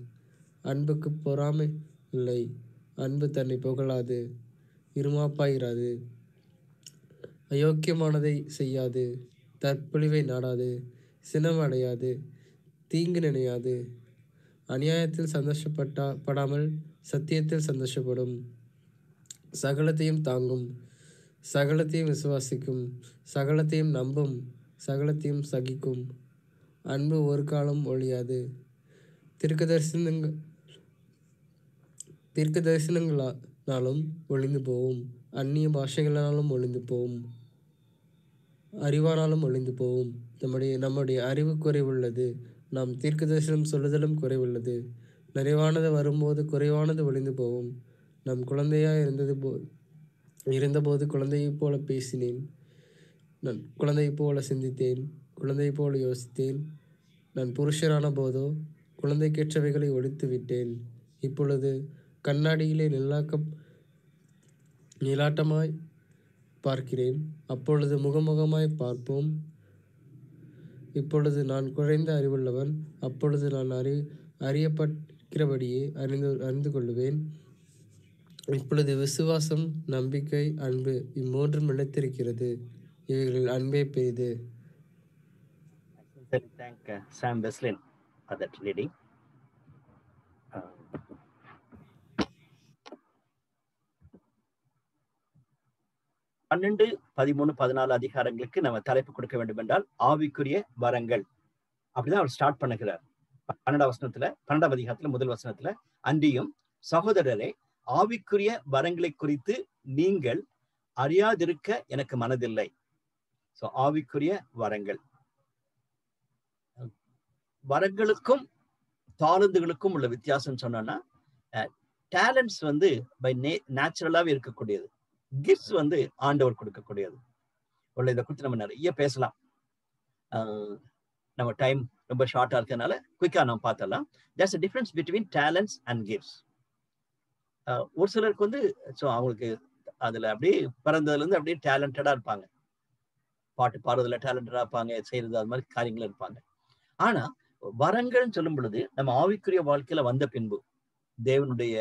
அன்புக்கு பொறாமை இல்லை. அன்பு தன்னை புகழாது இருமாப்பாயிராது அயோக்கியமானதை செய்யாது தற்பொழிவை நாடாது சினம் அடையாது தீங்கு நினையாது. அநியாயத்தில் சந்தோஷப்பட்டா படாமல் சத்தியத்தில் சந்தோஷப்படும். சகலத்தையும் தாங்கும். சகலத்தையும் விசுவாசிக்கும். சகலத்தையும் நம்பும். சகலத்தையும் சகிக்கும். அன்பு ஒரு காலம் ஒழியாது. திருக்க தரிசனங்கள் தீர்க்க தரிசனங்களாலும் ஒளிந்து போகும். அந்நிய பாஷைகளாலும் ஒளிந்து போகும். அறிவானாலும் ஒழிந்து போகும். நம்முடைய நம்முடைய அறிவு குறைவுள்ளது. நாம் தீர்க்க தரிசனம் சொல்லுதலும் குறைவுள்ளது. நிறைவானது வரும்போது குறைவானது ஒளிந்து போகும். நம் குழந்தையாக இருந்தது போ இருந்தபோது குழந்தையைப் போல பேசினேன். நான் குழந்தையைப் போல சிந்தித்தேன். குழந்தையைப் போல யோசித்தேன். நான் புருஷரான போதோ குழந்தைக்கேற்றவைகளை ஒழித்து விட்டேன். இப்பொழுது கண்ணாடியிலே நிலாக்கம் நிலாட்டமாய் பார்க்கிறேன். அப்பொழுது முகமுகமாய் பார்ப்போம். இப்பொழுது நான் குறைந்த அறிவுள்ளவன். அப்பொழுது நான் அறி அறியப்பட்டிருக்கிறபடியே அறிந்து அறிந்து கொள்ளுவேன். இப்பொழுது விசுவாசம் நம்பிக்கை அன்பு இம்மூன்றும் நிலைத்திருக்கிறது. இவைகளில் அன்பே பெரிது. Thank uh, Sam Weslin for that reading. பன்னெண்டு பதிமூணு பதினாலு அதிகாரங்களுக்கு நம்ம தலைப்பு கொடுக்க வேண்டும் என்றால் ஆவிக்குரிய வரங்கள். அப்படிதான் அவர் ஸ்டார்ட் பண்ணுகிறார். பன்னெண்டாம் வசனத்துல பன்னெண்டாம் அதிகாரத்துல முதல் வசனத்துல அன்றியும் சகோதரரே ஆவிக்குரிய வரங்களை குறித்து நீங்கள் அறியாதிருக்க எனக்கு மனதில்லை. சோ ஆவிக்குரிய வரங்கள். வரங்களுக்கும் தாளந்துகளுக்கும் உள்ள வித்தியாசம் சொன்னோம்னா டேலண்ட்ஸ் வந்து பை நே நேச்சுரலாவே இருக்கக்கூடியது. கிஃப்ட்ஸ் வந்து ஆண்டவர் கொடுக்கக்கூடியது. உள்ள இதை குறித்து நம்ம நிறைய பேசலாம். நம்ம டைம் ரொம்ப ஷார்ட்டா இருக்கிறதுனால குயிக்கா நம்ம பார்த்தலாம் there's a difference between talents and gifts ஒரு சிலருக்கு வந்து ஸோ அவங்களுக்கு அதுல அப்படியே பிறந்ததுல இருந்து அப்படியே டேலண்டடா இருப்பாங்க. பாட்டு பாடுறதுல டேலண்டடா இருப்பாங்க செய்யறது அது மாதிரி காரியங்கள் இருப்பாங்க. ஆனா வரங்கள்னு சொல்லும் பொழுது நம்ம ஆவிக்குரிய வாழ்க்கையில வந்த பின்பு தேவனுடைய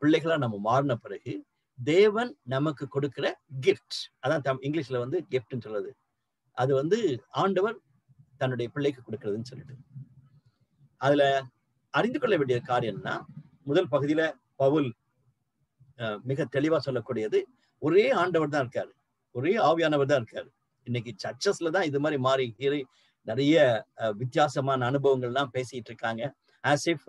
பிள்ளைகளா நம்ம மாறின பிறகு தேவன் நமக்கு கொடுக்கிற கிஃப்ட் அதான் தம் இங்கிலீஷ்ல வந்து கிஃப்ட்னு சொல்றது. அது வந்து ஆண்டவர் தன்னுடைய பிள்ளைக்கு கொடுக்கறதுன்னு சொல்லிட்டு. அதுல அறிந்து கொள்ள வேண்டிய காரியம்னா முதல் பகுதியில பவுல் மிக தெளிவா சொல்லக்கூடியது ஒரே ஆண்டவர் தான் இருக்காரு. ஒரே ஆவியானவர் தான் இருக்காரு. இன்னைக்கு சர்ச்சஸ்ல தான் இது மாதிரி மாறி நிறைய வித்தியாசமான அனுபவங்கள்லாம் பேசிட்டு இருக்காங்க. ஆஸ் இஃப்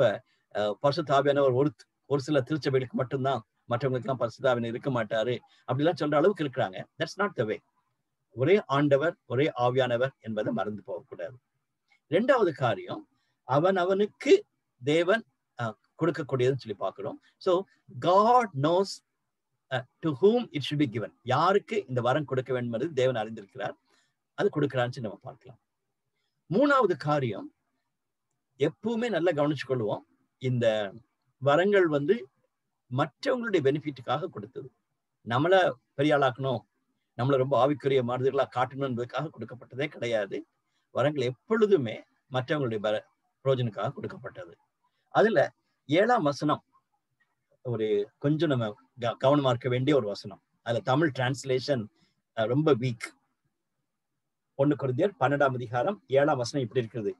பரிசுத்தாவியானவர் ஒரு ஒரு சில திருச்சபைகளுக்கு மட்டும்தான் மற்றவங்களுக்கு எல்லாம் இருக்க மாட்டாரு. அப்படிலாம் சொல்ற அளவுக்கு இருக்கிறாங்க. தட்ஸ் நாட் த வே ஒரே ஆண்டவர் ஒரே ஆவியானவர் என்பதை மறந்து போகக்கூடாது. ரெண்டாவது காரியம் அவன் அவனுக்கு தேவன் கொடுக்கக்கூடியதுன்னு சொல்லி பார்க்கிறோம். So God knows to whom it should be given யாருக்கு இந்த வரம் கொடுக்க வேண்டும் என்பது தேவன் அறிந்திருக்கிறார். அது கொடுக்கிறான்னு நம்ம பார்க்கலாம். மூணாவது காரியம் எப்பவுமே நல்லா கவனிச்சு கொள்வோம் இந்த வரங்கள் வந்து மற்றவங்களுடைய பெனிஃபிட்டுக்காக கொடுத்தது. நம்மளை பெரிய ஆளாக்கணும் நம்மளை ரொம்ப ஆவிக்குரிய மாறுதலா காட்டணும் என்பதற்காக கொடுக்கப்பட்டதே கிடையாது. வரங்கள் எப்பொழுதுமே மற்றவங்களுடைய பர பிரோஜனுக்காக கொடுக்கப்பட்டது. அதுல ஏழாம் வசனம் ஒரு கொஞ்சம் நம்ம கவனமா இருக்க வேண்டிய ஒரு வசனம். அதுல தமிழ் டிரான்ஸ்லேஷன் ரொம்ப வீக் ஒண்ணு குருந்தியர் பன்னெண்டாம் அதிகாரம் ஏழாம் வசனம் இப்படி இருக்கிறது.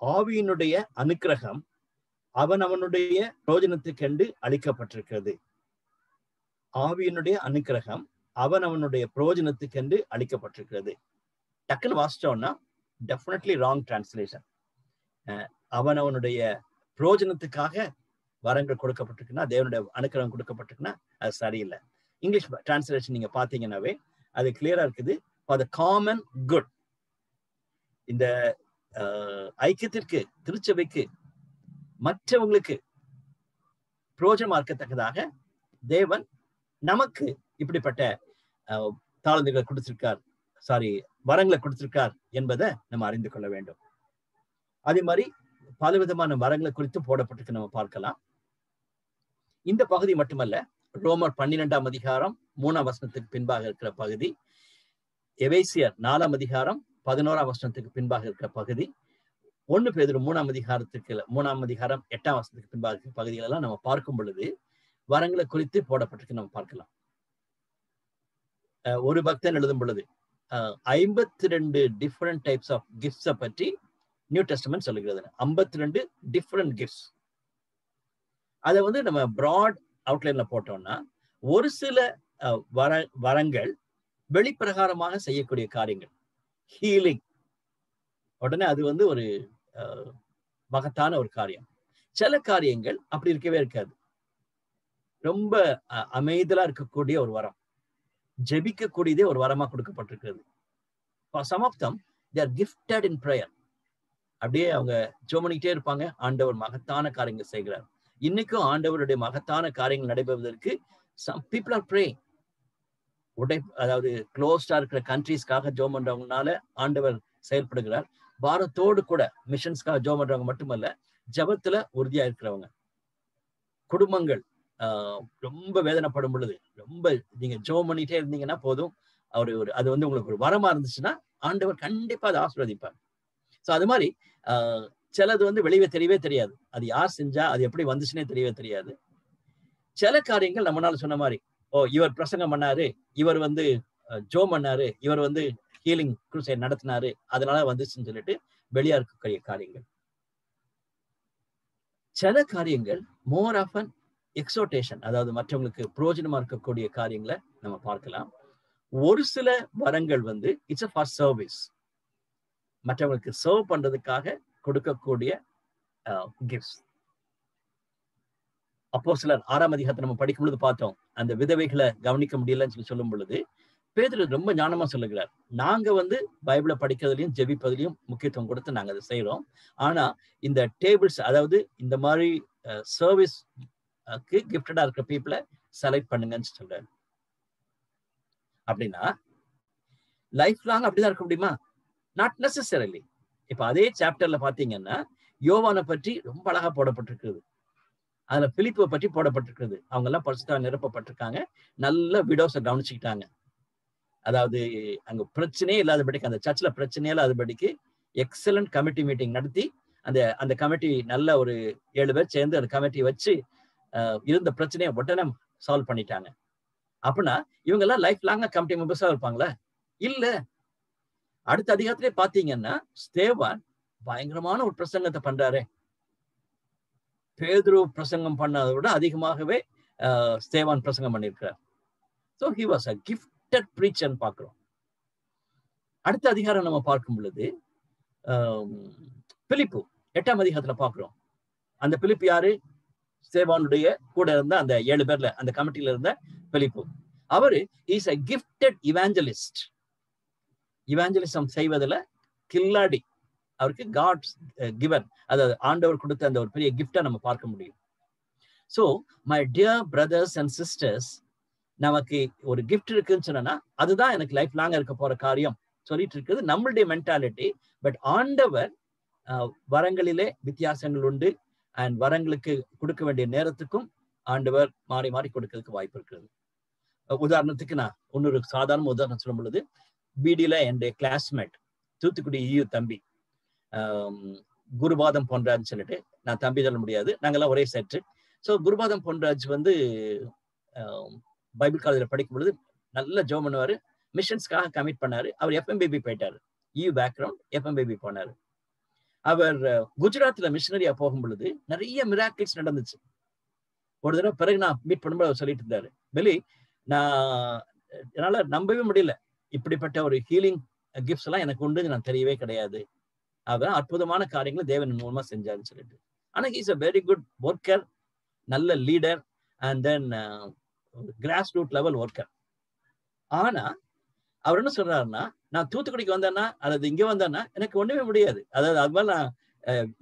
ஆவியினுடைய அனுக்கிரகம் அவன் அவனுடைய பிரோஜனத்துக்கென்று அளிக்கப்பட்டிருக்கிறது ஆவியினுடைய அனுக்கிரகம் அவன் அவனுடைய பிரயோஜனத்துக்கென்று அளிக்கப்பட்டிருக்கிறது டக்குன்னு வாசிச்சோம்னா டெஃபினெட்லி ராங் டிரான்ஸ்லேஷன் அவன் அவனுடைய பிரயோஜனத்துக்காக வரங்கள் கொடுக்கப்பட்டிருக்குன்னா தேவனுடைய அனுக்கிரகம் கொடுக்கப்பட்டிருக்குன்னா அது சரியில்லை. இங்கிலீஷ் டிரான்ஸ்லேஷன் நீங்க பாத்தீங்கன்னாவே அது கிளியரா இருக்குது. ஃபார் த காமன் குட் இந்த ஐக்கியத்திற்கு திருச்சபைக்கு மற்றவங்களுக்கு புரோஜனமா இருக்கத்தக்கதாக தேவன் நமக்கு இப்படிப்பட்ட தாழ்ந்துகளை கொடுத்திருக்கார். சாரி வரங்களை கொடுத்திருக்கார் என்பதை நம்ம அறிந்து கொள்ள வேண்டும். அதே மாதிரி பல விதமான வரங்களை குறித்து போடப்பட்டிருக்கு நம்ம பார்க்கலாம். இந்த பகுதி மட்டுமல்ல ரோமர் பன்னிரெண்டாம் அதிகாரம் மூணாம் வசனத்துக்கு பின்பாக இருக்கிற பகுதி எவேசியர் நாலாம் அதிகாரம் பதினோராம் வசனத்துக்கு பின்பாக இருக்கிற பகுதி ஒண்ணு பேதர் மூணாம் அதிகாரத்துக்கு மூணாம் அதிகாரம் எட்டாம் வருஷத்துக்கு பின்பாக பகுதிகள் எல்லாம் நம்ம பார்க்கும் பொழுது வரங்களை குறித்து போடப்பட்டிருக்கு நம்ம பார்க்கலாம். ஒரு பக்தன் எழுதும் பொழுது ஐம்பத்தி ரெண்டு டிஃப்ரெண்ட் டைப்ஸ் ஆஃப் கிஃப்ட்ஸை பற்றி நியூ டெஸ்டமெண்ட் சொல்லுகிறது. ஐம்பத்தி ரெண்டு டிஃப்ரெண்ட் கிஃப்ட்ஸ் அதை வந்து நம்ம ப்ராட் அவுட்லைன்ல போட்டோம்னா ஒரு சில வர வரங்கள் வெளிப்பிரகாரமாக செய்யக்கூடிய காரியங்கள். ஹீலிங் உடனே அது வந்து ஒரு மகத்தான ஒரு காரியம். சில காரியங்கள் அப்படி இருக்கவே இருக்காது. ரொம்ப அமைதலா இருக்கக்கூடிய ஒரு வரம். ஜெபிக்கக்கூடியதே ஒரு வரமா கொடுக்கப்பட்டிருக்கிறது. Some of them they're gifted in prayer அப்படியே அவங்க ஜோமனிக்கிட்டே இருப்பாங்க. ஆண்டவர் மகத்தான காரியங்கள் செய்கிறார். இன்னைக்கும் ஆண்டவருடைய மகத்தான காரியங்கள் நடைபெறுவதற்கு சம் பீப்புள் ஆர் ப்ரே உடை அதாவது க்ளோஸ்டா இருக்கிற கண்ட்ரீஸ்க்காக ஜோம் பண்றவங்கனால ஆண்டவர் செயல்படுகிறார். பாரத்தோடு கூட மிஷன்ஸ்க்காக ஜோம் பண்றவங்க மட்டுமல்ல ஜபத்துல உறுதியா இருக்கிறவங்க குடும்பங்கள் ஆஹ் ரொம்ப வேதனைப்படும் பொழுது ரொம்ப நீங்க ஜோம் பண்ணிட்டே இருந்தீங்கன்னா போதும். அவர் ஒரு அது வந்து உங்களுக்கு ஒரு வரமா இருந்துச்சுன்னா ஆண்டவர் கண்டிப்பா அதை ஆசிர்வதிப்பார். ஸோ அது மாதிரி ஆஹ் சிலது வந்து வெளியே தெரியவே தெரியாது. அது யார் செஞ்சா அது எப்படி வந்துச்சுன்னே தெரியவே தெரியாது. சில காரியங்கள் நம்மளால சொன்ன மாதிரி ஓ இவர் பிரசங்கம் பண்ணாரு இவர் வந்து ஜோம் பண்ணாரு இவர் வந்து ஹீலிங் குரூசைட் நடத்தினாரு. அதனால வந்துச்சுன்னு சொல்லிட்டு வெளியா இருக்கக்கூடிய காரியங்கள். சில காரியங்கள் மோர் ஆஃப் அன் எக்ஸோட்டேஷன் அதாவது மற்றவங்களுக்கு புரோஜனமா இருக்கக்கூடிய காரியங்களை நம்ம பார்க்கலாம். ஒரு சில வரங்கள் வந்து இட்ஸ் அ ஃபார் சர்வீஸ் மற்றவங்களுக்கு சர்வ் பண்றதுக்காக கொடுக்கக்கூடிய கிஃப்ட்ஸ் அப்போ சிலர் ஆறாம் அதிகாரத்தை நம்ம படிக்கும் பொழுது பார்த்தோம். அந்த விதவைகளை கவனிக்க முடியலன்னு சொல்லி சொல்லும் பொழுது பேதில் ரொம்ப ஞானமா சொல்லுகிறார். நாங்க வந்து பைபிளை படிக்கிறதுலையும் ஜெபிப்பதிலையும் முக்கியத்துவம் கொடுத்து நாங்க அதை செய்யறோம் ஆனா இந்த டேபிள்ஸ் அதாவது இந்த மாதிரி சர்வீஸ் கிஃப்டடா இருக்கிற பீப்புளை செலக்ட் பண்ணுங்கன்னு சொல்றாரு. அப்படின்னா லைஃப் லாங் அப்படிதான் இருக்க முடியுமா? நாட் நெசசரிலி இப்ப அதே சாப்டர்ல பாத்தீங்கன்னா யோவானை பற்றி ரொம்ப அழகா போடப்பட்டிருக்குது அதுல பிலிப்பை பற்றி போடப்பட்டிருக்கிறது. அவங்க எல்லாம் பரிசுத்தா நிரப்பப்பட்டிருக்காங்க. நல்ல விடோஸை கவனிச்சுக்கிட்டாங்க. அதாவது அங்க பிரச்சனையே இல்லாதபடிக்கு அந்த சர்ச்சில் பிரச்சனையே இல்லாதபடிக்கு எக்ஸலண்ட் கமிட்டி மீட்டிங் நடத்தி அந்த அந்த கமிட்டி நல்ல ஒரு ஏழு பேர் சேர்ந்து அந்த கமிட்டி வச்சு இருந்த பிரச்சனையை உடனே சால்வ் பண்ணிட்டாங்க. அப்படின்னா இவங்க எல்லாம் லைஃப் லாங்கா கமிட்டி மெம்பர்ஸா இருப்பாங்களா? இல்ல. அடுத்த அதிகாரத்திலே பாத்தீங்கன்னா ஸ்தேவான் பயங்கரமான ஒரு பிரசங்கத்தை பண்றாரு. பேதுரு பிரசங்கம் பண்ணதை விட அதிகமாகவே ஸ்தேவான் பிரசங்கம் பண்ணியிருக்கிறார். So he was a gifted ப்ரீச்சர்னு பார்க்கிறோம். அடுத்த அதிகாரம் நம்ம பார்க்கும் பொழுது பிலிப்பு எட்டாம் அதிகாரத்துல பார்க்கிறோம். அந்த பிலிப்பு யாரு? சேவானுடைய கூட இருந்த அந்த ஏழு பேர்ல அந்த கமிட்டியில இருந்த பிலிப்பு. அவரு is a gifted evangelist evangelism செய்வதில் கில்லாடி. அவருக்கு காட் கிவன் eh, அதாவது ஆண்டவர் கொடுத்த அந்த ஒரு பெரிய கிஃப்டா நம்ம பார்க்க முடியும். So my dear brothers and sisters நமக்கு ஒரு கிஃப்ட் இருக்குன்னு சொன்னா அதுதான் எனக்கு லைஃப் லாங் இருக்க போற காரியம். சொல்லிட்டு இருக்குது நம்மளுடைய மென்டாலிட்டி பட் ஆண்டவர் வரங்களிலே வித்தியாசங்கள் உண்டு. அண்ட் வரங்களுக்கு கொடுக்க வேண்டிய நேரத்துக்கும் ஆண்டவர் மாறி மாறி கொடுக்கறதுக்கு வாய்ப்பு இருக்கிறது. உதாரணத்துக்கு நான் இன்னொரு சாதாரண உதாரணம் சொல்லும் பொழுது பிடியில என்னுடைய கிளாஸ்மேட் தூத்துக்குடி ஈயு தம்பி குருபாதம் பொன்ராஜ் சொல்லிட்டு நான் தம்பி சொல்ல முடியாது. நாங்கெல்லாம் ஒரே செட்டு ஸோ குருபாதம் பொன்ராஜ் வந்து பைபிள் காலேஜில் படிக்கும் பொழுது நல்ல ஜோ பண்ணுவாரு. மிஷன்ஸ்க்காக கமிட் பண்ணாரு. அவர் எஃப்எம்பிபி போயிட்டாரு. இ பேக்ரவுண்ட் எஃப்எம்பிபி போனாரு. அவர் குஜராத்ல மிஷினரியா போகும் பொழுது நிறைய மிராக்கிள்ஸ் நடந்துச்சு. ஒரு தடவை பிறகு நான் மீட் பண்ணும்போது அவர் சொல்லிட்டு இருந்தாரு. வெளி நான் என்னால நம்பவே முடியல. இப்படிப்பட்ட ஒரு ஹீலிங் கிஃப்ட்ஸ் எல்லாம் எனக்கு உண்டு நான் தெரியவே கிடையாது. அவர் அற்புதமான காரியங்களை தேவன் மூலமா செஞ்சாருன்னு சொல்லிட்டு. ஆனா is a very good worker நல்ல leader and then grass root level worker ஆனா அவர் என்ன சொல்றாருன்னா நான் தூத்துக்குடிக்கு வந்தேன்னா அல்லது இங்க வந்தேன்னா எனக்கு ஒண்ணுமே முடியாது. அதாவது அது மாதிரி நான்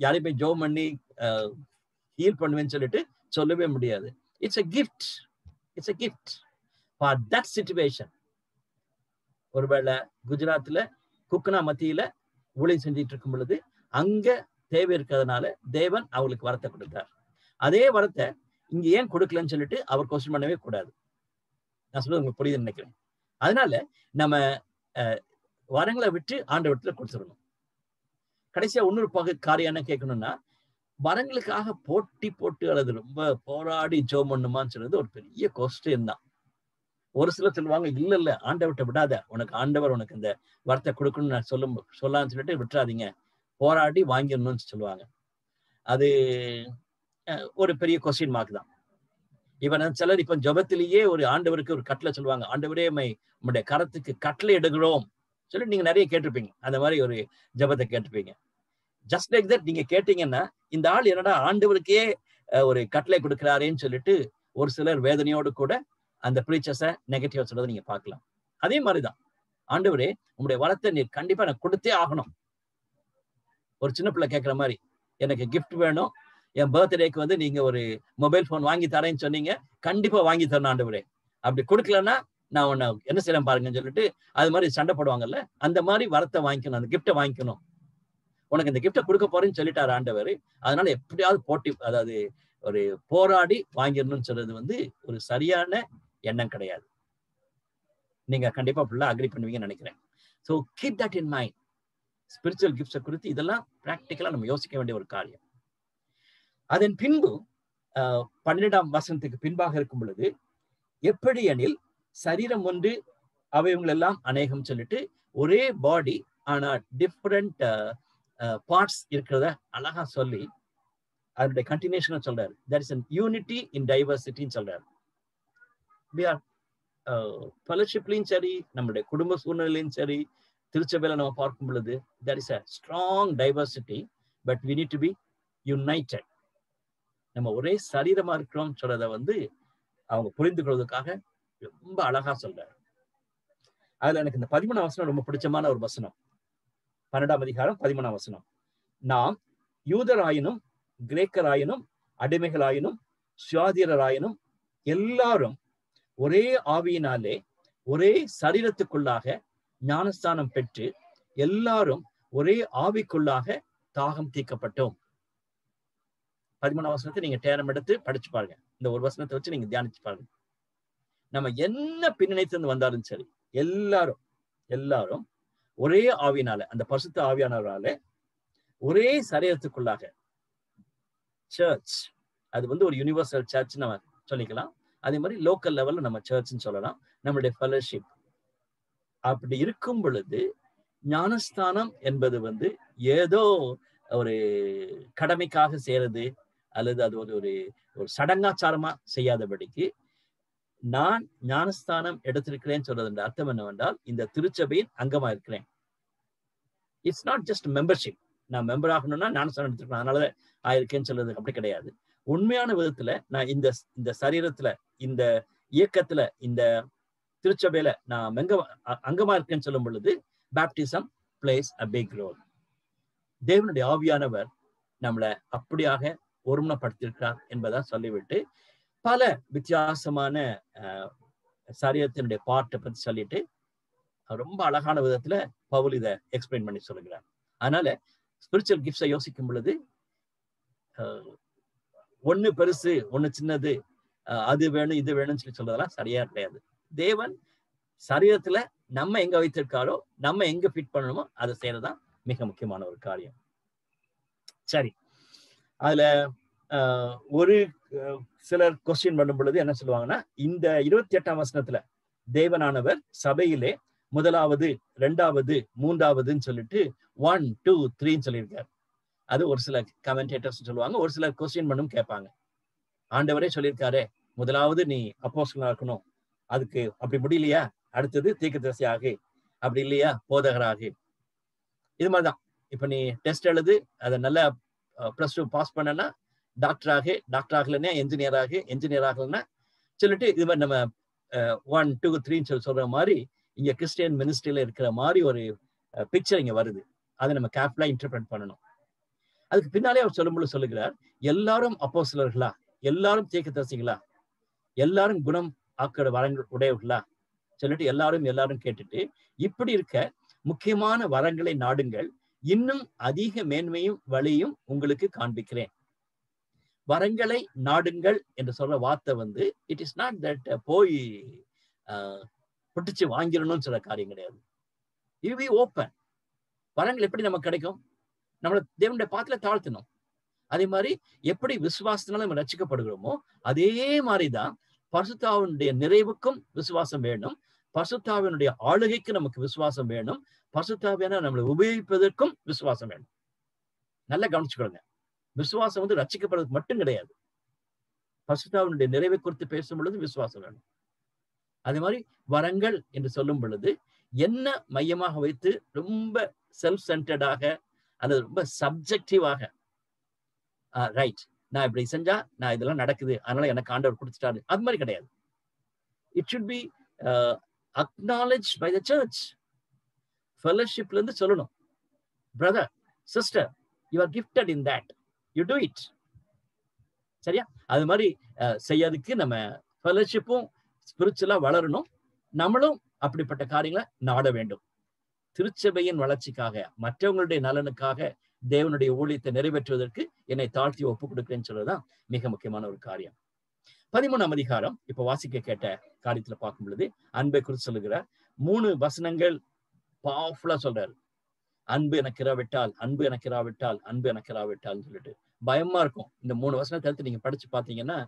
யாரையும் போய் ஜோ பண்ணி ஹீல் பண்ணுவேன்னு சொல்லிட்டு சொல்லவே முடியாது. It's a gift it's a gift for that situation ஒருவேளை குஜராத்ல குக்னா மத்தியில ஊழியம் செஞ்சிட்டு இருக்கும் பொழுது அங்க தேவை இருக்கிறதுனால தேவன் அவங்களுக்கு வரத்தை கொடுத்தார். அதே வரத்தை இங்க ஏன் கொடுக்கலன்னு சொல்லிட்டு அவர் கொஸ்டின் பண்ணவே கூடாது. நான் சொல்றது உங்களுக்கு புரியுதுன்னு நினைக்கிறேன். அதனால நம்ம வரங்களை விட்டு ஆண்டவரத்துல கொடுத்துடணும். கடைசியா இன்னொரு பகு காரியம் என்ன கேட்கணும்னா வரங்களுக்காக போட்டி போட்டு அல்லது ரொம்ப போராடி ஜோ பண்ணுமான்னு சொல்றது ஒரு பெரிய கொஸ்டின் தான். ஒரு சிலர் சொல்லுவாங்க இல்ல இல்ல ஆண்டவர்கிட்ட விடாத. உனக்கு ஆண்டவர் உனக்கு இந்த வரத்தை கொடுக்கணும்னு நான் சொல்லும் சொல்லான்னு சொல்லிட்டு விட்டுறாதீங்க. போராடி வாங்கிடணும்னு சொல்லுவாங்க. அது ஒரு பெரிய கொஸ்டின் மார்க் தான். இவன் சிலர் இப்ப ஜபத்திலேயே ஒரு ஆண்டவருக்கு ஒரு கட்டளை சொல்லுவாங்க ஆண்டவரே மை உங்களுடைய கரத்துக்கு கட்டளை எடுக்கிறோம் சொல்லி நீங்க நிறைய கேட்டிருப்பீங்க. அந்த மாதிரி ஒரு ஜபத்தை கேட்டிருப்பீங்க. ஜஸ்ட் லைக் தட் நீங்க கேட்டீங்கன்னா இந்த ஆள் என்னடா ஆண்டவருக்கே ஒரு கட்டளை கொடுக்கிறாரேன்னு சொல்லிட்டு ஒரு சிலர் வேதனையோடு கூட அந்த ப்ரீச்சர்ஸை நெகட்டிவா சொல்றதை நீங்க பார்க்கலாம். அதே மாதிரிதான் ஆண்டவரே உங்களுடைய வரத்தை நீ கண்டிப்பா எனக்கு கொடுத்தே ஆகணும். ஒரு சின்ன பிள்ளை கேட்கிற மாதிரி எனக்கு கிஃப்ட் வேணும் என் பர்த்டேக்கு வந்து நீங்க ஒரு மொபைல் ஃபோன் வாங்கி தரேன்னு சொன்னீங்க கண்டிப்பா வாங்கி தரணும் ஆண்டவரே. அப்படி கொடுக்கலன்னா நான் உன்னை என்ன செய்யறேன் பாருங்கன்னு சொல்லிட்டு அது மாதிரி சண்டை போடுவாங்கல்ல அந்த மாதிரி வரத்தை வாங்கிக்கணும் அந்த கிஃப்டை வாங்கிக்கணும். உனக்கு இந்த கிஃப்டை கொடுக்க போறேன்னு சொல்லிட்டாரு ஆண்டவர். அதனால எப்படியாவது போட்டி அதாவது ஒரு போராடி வாங்கிடணும்னு சொல்றது வந்து ஒரு சரியான எண்ணம் கிடையாது. நீங்க கண்டிப்பா ஃபுல்லா அக்ரி பண்ணுவீங்கன்னு நினைக்கிறேன். So keep that in mind spiritual கிஃப்ட்ஸை குறித்து இதெல்லாம் ப்ராக்டிக்கலா நம்ம யோசிக்க வேண்டிய ஒரு காரியம். அதன் பின்பு பன்னிரெண்டாம் வசனத்துக்கு பின்பாக இருக்கும் பொழுது எப்படி எனில் சரீரம் ஒன்று அவயவங்கள் எல்லாம் அநேகம் சொல்லிட்டு ஒரே பாடி ஆனா டிஃப்ரெண்ட் பார்ட்ஸ் இருக்கிறத அழகா சொல்லி அதனுடைய கண்டினியூஷன் சொல்றாரு. That is an unity in டைவர்சிட்டின்னு சொல்றாரு. ஃபெலோஷிப்லையும் சரி நம்மளுடைய குடும்ப சூழ்நிலையும் சரி திருச்சபையில நம்ம பார்க்கும் பொழுது that is a strong diversity but we need to be united நம்ம ஒரே சரீரமா இருக்கிறோம் சொல்றத வந்து அவங்க புரிந்து கொள்வதற்காக ரொம்ப அழகா சொல்றாரு. அதுல எனக்கு இந்த பதிமூணாம் வசனம் ரொம்ப பிடிச்சமான ஒரு வசனம். பன்னெண்டாம் அதிகாரம் பதிமூணாம் வசனம். நாம் யூதராயினும் கிரேக்கராயினும் அடிமைகளாயினும் சுவாதிரராயினும் எல்லாரும் ஒரே ஆவியினாலே ஒரே சரீரத்துக்குள்ளாக ஞானஸ்தானம் பெற்று எல்லாரும் ஒரே ஆவிக்குள்ளாக தாகம் தீக்கப்பட்டோம். பதிமூணாம் வசனத்தை நீங்க நேரம் எடுத்து படிச்சு பாருங்க. இந்த ஒரு வசனத்தை வச்சு நீங்க தியானிச்சு பாருங்க. நம்ம என்ன பின்னணித்திலிருந்து வந்தாலும் சரி எல்லாரும் எல்லாரும் ஒரே ஆவினால அந்த பசுத்த ஆவியானவரால ஒரே சரீரத்துக்குள்ளாக சர்ச் அது வந்து ஒரு யூனிவர்சல் சர்ச் நம்ம சொல்லிக்கலாம். அதே மாதிரி லோக்கல் லெவல்ல நம்ம சர்ச்னு சொல்லலாம். நம்மளுடைய ஃபெலோஷிப் அப்படி இருக்கும் பொழுது ஞானஸ்தானம் என்பது வந்து ஏதோ ஒரு கடமைக்காக செய்யறது அல்லது அது ஒரு ஒரு ஒரு சடங்காச்சாரமா செய்யாதபடிக்கு நான் ஞானஸ்தானம் எடுத்திருக்கிறேன்னு சொல்றது அர்த்தம் என்னவென்றால் இந்த திருச்சபையின் அங்கமா இருக்கிறேன் இட்ஸ் நாட் ஜஸ்ட் மெம்பர்ஷிப் நான் மெம்பர் ஆகணும்னா ஞானஸ்தானம் எடுத்திருக்கேன் அதனால ஆயிருக்கேன்னு சொல்றது அப்படி கிடையாது. உண்மையான விதத்துல நான் இந்த இந்த சரீரத்துல இந்த இயக்கத்துல இந்த திருச்சபையில நான் மெங்க அங்கமா இருக்கேன்னு சொல்லும் பொழுது baptism plays a big role தேவனுடைய ஆவியானவர் நம்மளை அப்படியாக ஒருமணப்படுத்தியிருக்கிறார் என்பதா சொல்லிவிட்டு பல வித்தியாசமான சரீரத்தினுடைய பாட்டை பத்தி சொல்லிட்டு ரொம்ப அழகான விதத்துல பவுல் இதை எக்ஸ்பிளைன் பண்ணி சொல்லுகிறார். அதனால ஸ்பிரிச்சுவல் கிஃப்ட்ஸை யோசிக்கும் பொழுது ஒண்ணு பெருசு ஒண்ணு சின்னது அது வேணும் இது வேணும்னு சொல்லி சொல்றதெல்லாம் சரியா கிடையாது. தேவன் சரீரத்துல நம்ம எங்க வைத்திருக்காரோ நம்ம எங்க ஃபிட் பண்ணணுமோ அதை செய்யறதுதான் மிக முக்கியமான ஒரு காரியம். சரி. அதுல ஒரு சிலர் கொஸ்டின் பண்ணும் பொழுது என்ன சொல்லுவாங்கன்னா இந்த இருபத்தி எட்டாம் வசனத்துல தேவனானவர் சபையிலே முதலாவது ரெண்டாவது மூன்றாவதுன்னு சொல்லிட்டு ஒன் டூ த்ரீன்னு சொல்லியிருக்காரு. அது ஒரு சில கமெண்டேட்டர்ஸ் சொல்லுவாங்க ஒரு சிலர் கொஸ்டின் பண்ணும் கேட்பாங்க. ஆண்டவரே சொல்லியிருக்காரு முதலாவது நீ அப்போஸ்கலா இருக்கணும். அதுக்கு அப்படி முடியலையா? அடுத்தது தீர்க்கதரிசி ஆகு அப்படி இல்லையா? போதகராகு. இது மாதிரிதான். இப்ப நீ டெஸ்ட் எழுது அதை நல்லா பிளஸ் டூ பாஸ் பண்ணனா டாக்டர் ஆகு டாக்டர் ஆகலன்னா என்ஜினியர் ஆகு என்ஜினியர் ஆகலன்னா சொல்லிட்டு இது மாதிரி நம்ம ஒன் டூ த்ரீன்னு சொல்லி சொல்ற மாதிரி இங்க கிறிஸ்டியன் மினிஸ்ட்ரியில இருக்கிற மாதிரி ஒரு பிக்சர் இங்க வருது. அதை நம்ம கேப்லா இன்டர்பிரட் பண்ணணும். அதுக்கு பின்னாலே அவர் சொல்லும்போது சொல்லுகிறார் எல்லாரும் அப்போ சிலர்களா எல்லாரும் தீர்க்கதரிசிகளா? எல்லாரும் குணம் ஆக்கிற வரங்கள் உடையவர்களா? சொல்லிட்டு எல்லாரும் எல்லாரும் கேட்டுட்டு இப்படி இருக்க முக்கியமான வரங்களை நாடுங்கள் இன்னும் அதிக மேன்மையும் வழியும் உங்களுக்கு காண்பிக்கிறேன். வரங்களை நாடுங்கள் என்று சொல்ற வார்த்தை வந்து இட் இஸ் நாட் தட் போய் பிடிச்சு வாங்கிடணும்னு சொல்ற காரியம் கிடையாது. யூ பி ஓப்பன் வரங்கள் எப்படி நமக்கு கிடைக்கும்? நம்மளை தேவனுடைய பாத்துல தாழ்த்தணும். அதே மாதிரி எப்படி விசுவாசத்தினால நம்ம ரசிக்கப்படுகிறோமோ அதே மாதிரிதான் பரிசுத்தாவுடைய நிறைவுக்கும் விசுவாசம் வேணும். பசுத்தாவினுடைய ஆளுகைக்கு நமக்கு விசுவாசம் வேணும். பசுத்தாவியான நம்மளை உபயோகிப்பதற்கும் விசுவாசம் வேணும். நல்லா கவனிச்சுக்கொள்ளுங்க விசுவாசம் வந்து ரச்சிக்கப்படுறதுக்கு மட்டும் கிடையாது. பசுத்தாவினுடைய நிறைவை குறித்து பேசும் பொழுது விசுவாசம் வேணும். அதே மாதிரி வரங்கள் என்று சொல்லும் பொழுது என்ன மையமாக வைத்து ரொம்ப செல்ஃப் சென்டர்டாக அல்லது ரொம்ப சப்ஜெக்டிவாக ரைட் நான் இப்படி செஞ்சா நான் இதெல்லாம் நடக்குது. அதனால எனக்கு ஆண்டவர் கொடுத்துட்டாரு. அது மாதிரி கிடையாது. It should be acknowledge by the church ஃபெலோஷிப்ல இருந்து சொல்லணும். Brother sister you are gifted in that you do it சரியா? அது மாதிரி செய்யறதுக்கு நம்ம ஃபெலோஷிப்பும் ஸ்பிரிச்சுவலா வளரணும். நம்மளும் அப்படிப்பட்ட காரியங்களை நாட வேண்டும். திருச்சபையின் வளர்ச்சிக்காக மற்றவங்களுடைய நலனுக்காக தேவனுடைய ஊழியத்தை நிறைவேற்றுவதற்கு என்னை தாழ்த்தி ஒப்புக் கொடுக்கிறேன்னு சொல்றதுதான் மிக முக்கியமான ஒரு காரியம். பதிமூணாம் அதிகாரம் இப்ப வாசிக்க கேட்ட காரியத்துல பார்க்கும் பொழுது அன்பை குறித்து சொல்லுகிறார். மூணு வசனங்கள் பவர்ஃபுல்லா சொல்றாரு. அன்பு எனக்கு இராவிட்டால் அன்பு எனக்கு இராவிட்டால் அன்பு எனக்கு இராவிட்டால்னு சொல்லிட்டு பயமா இருக்கும். இந்த மூணு வசனத்தை எடுத்து நீங்க படிச்சு பாத்தீங்கன்னா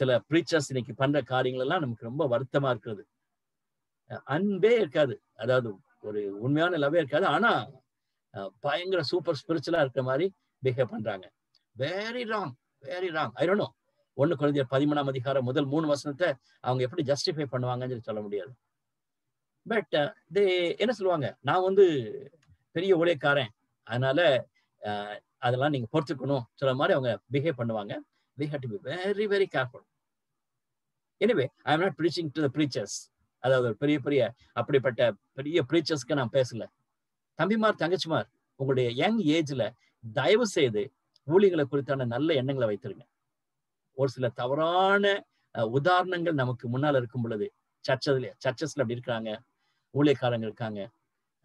சில ப்ரீச்சர்ஸ் இன்னைக்கு பண்ற காரியங்கள் எல்லாம் நமக்கு ரொம்ப வருத்தமா இருக்கிறது. அன்பே இருக்காது. அதாவது ஒரு உண்மையான லவ்வே இருக்காது. ஆனா பயங்கர சூப்பர் ஸ்பிரிச்சுவலா இருக்கிற மாதிரி பிஹேவ் பண்றாங்க. Very wrong very wrong I know ஒன்னு குழந்தையர் பதிமூணாம் அதிகாரம் முதல் மூணு வசனத்தை அவங்க எப்படி ஜஸ்டிஃபை பண்ணுவாங்கன்னு சொல்லி சொல்ல முடியாது. பட் தே uh, என்ன சொல்லுவாங்க? நான் வந்து பெரிய ஊழியக்காரன். அதனால அஹ், அதெல்லாம் நீங்க பொறுத்துக்கணும் சொல்ற மாதிரி அவங்க பிஹேவ் பண்ணுவாங்க. We had to be very very careful anyway I am not preaching to the preachers அதாவது ஒரு பெரிய பெரிய அப்படிப்பட்ட பெரிய ப்ரீச்சர்ஸ்க்கு நான் பேசல. தம்பிமார் தங்கச்சிமார் உங்களுடைய யங் ஏஜ்ல தயவு செய்து ஊழியர்களை குறித்தான நல்ல எண்ணங்களை வைத்திருங்க. ஒரு சில தவறான உதாரணங்கள் நமக்கு முன்னால் இருக்கும் பொழுது சர்ச்சதுல சர்ச்சஸ்ல அப்படி இருக்காங்க ஊழியக்காரங்க இருக்காங்க.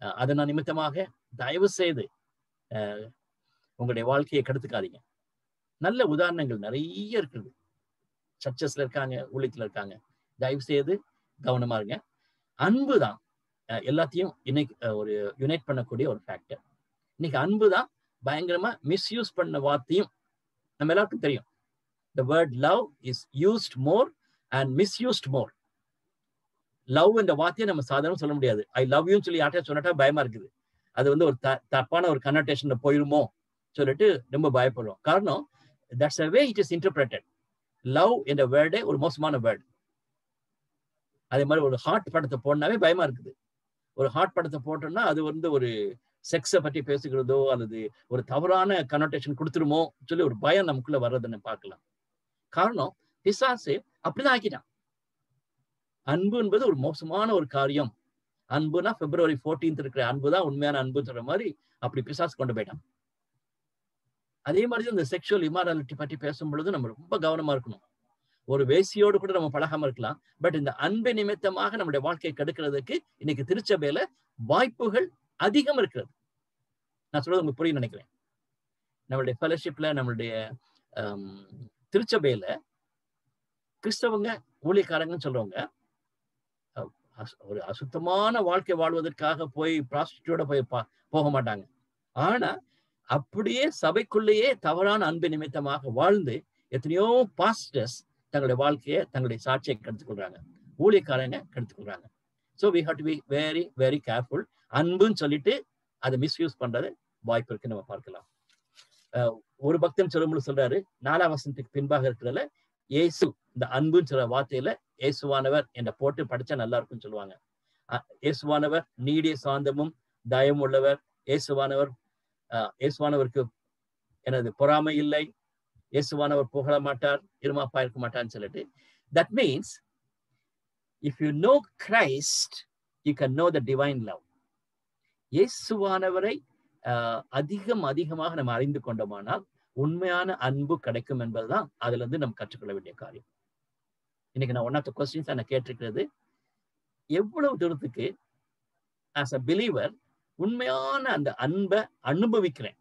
அஹ், நிமித்தமாக தயவு செய்து அஹ், உங்களுடைய வாழ்க்கையை கெடுத்துக்காதீங்க. நல்ல உதாரணங்கள் நிறைய இருக்குது. சர்ச்சஸ்ல இருக்காங்க ஊழியத்துல இருக்காங்க. தயவு செய்து கவனமா இருங்க. அன்பு தான் அஹ், எல்லாத்தையும் இன்னைக்கு ஒரு யுனைட் பண்ணக்கூடிய ஒரு ஃபேக்டர் இன்னைக்கு அன்பு தான் பயங்கரமா மிஸ்யூஸ் பண்ண வார்த்தையும் நம்ம எல்லாருக்கும் தெரியும். The word love is used more and misused more. Love என்ற வார்த்தையை நம்ம சாதாரண சொல்ல முடியாது. ஐ லவ் யூன்னு சொல்லி யார்கிட்ட சொன்னட்டா பயமா இருக்குது. அது வந்து ஒரு த- தப்பான ஒரு கன்னோட்டேஷன்ல போயிருமோ சொல்லிட்டு ரொம்ப பயப்படுறோம். காரணம் that's a way it is interpreted love என்ற வேர்டே ஒரு மோசமான வேர்டு அதே மாதிரி ஒரு ஹார்ட் படத்தை போடனாவே பயமா இருக்குது. ஒரு ஹார்ட் படத்தை போட்டோம்னா அது வந்து ஒரு செக்ஸை பற்றி பேசுகிறதோ அல்லது ஒரு தவறான கனோட்டேஷன் கொடுத்துருமோ சொல்லி ஒரு பயம் நமக்குள்ள வர்றதுன்னு பார்க்கலாம். காரணம் பிசாசு அப்படிதான் ஆக்கிட்டான். அன்பு என்பது ஒரு மோசமான ஒரு காரியம். அன்புனா பிப்ரவரி 14th இருக்கிற அன்பு தான் உண்மையான அன்புன்ற மாதிரி அப்படி பிசாசு கொண்டு போயிட்டான். அதே மாதிரி இந்த செக்ஷுவல் இமாரலிட்டி பற்றி பேசும் பொழுது நம்ம ரொம்ப கவனமா இருக்கணும். ஒரு வேசியோடு கூட நம்ம பழகாம இருக்கலாம். பட் இந்த அன்பை நிமித்தமாக நம்முடைய வாழ்க்கையை கெடுக்கிறதுக்கு இன்னைக்கு திருச்சபையில வாய்ப்புகள் அதிகம் இருக்கிறது. நான் சொல்றது உங்களுக்கு புரிய நினைக்கிறேன். நம்மளுடைய ஃபெலோஷிப்ல நம்மளுடைய திருச்சபையில கிறிஸ்தவங்க ஊழியக்காரங்கன்னு சொல்றவங்க அசு- ஒரு அசுத்தமான வாழ்க்கை வாழ்வதற்காக போய் ப்ராஸ்டியூட போய் பா- போக மாட்டாங்க. ஆனா அப்படியே சபைக்குள்ளேயே தவறான அன்பு நிமித்தமாக வாழ்ந்து எத்தனையோ பாஸ்டர்ஸ் தங்களுடைய வாழ்க்கையை தங்களுடைய சாட்சியை கெடுத்துக்கொள்றாங்க. ஊழியக்காரங்க கெடுத்துக்கொள்றாங்க. So we have to be very very careful அன்புன்னு சொல்லிட்டு அதை மிஸ்யூஸ் பண்றது வாய்ப்பு இருக்கு நம்ம பார்க்கலாம். ஒரு பக்தன் சொல்லும்போது சொல்றாரு நாலாம் வசனத்துக்கு பின்பாக இருக்கிறதுல இயேசு இந்த அன்புன்னு சொல்ற வார்த்தையில இயேசுவானவர் என்ற போட்டு படிச்சா நல்லா இருக்கும்னு சொல்லுவாங்க. அஹ் இயேசுவானவர் நீடிய சாந்தமும் தயம் உள்ளவர். இயேசுவானவர் இயேசுவானவருக்கு எனது பொறாமை இல்லை. இயேசுவானவர் புகழ மாட்டார் இருமாப்பா இருக்க மாட்டார்னு சொல்லிட்டு. That means if you know Christ you can know the divine love இயேசுவானவரை ஆஹ் அதிகம் அதிகமாக நம்ம அறிந்து கொண்டோமானால் உண்மையான அன்பு கிடைக்கும் என்பதுதான் அதுல இருந்து நம்ம கற்றுக்கொள்ள வேண்டிய காரியம். இன்னைக்கு நான் ஒன் ஆஃப் த கொஸ்டின்ஸ் நான் கேட்டிருக்கிறது. எவ்வளவு தூரத்துக்கு ஆஸ் அ பிலீவர் உண்மையான அந்த அன்பை அனுபவிக்கிறேன்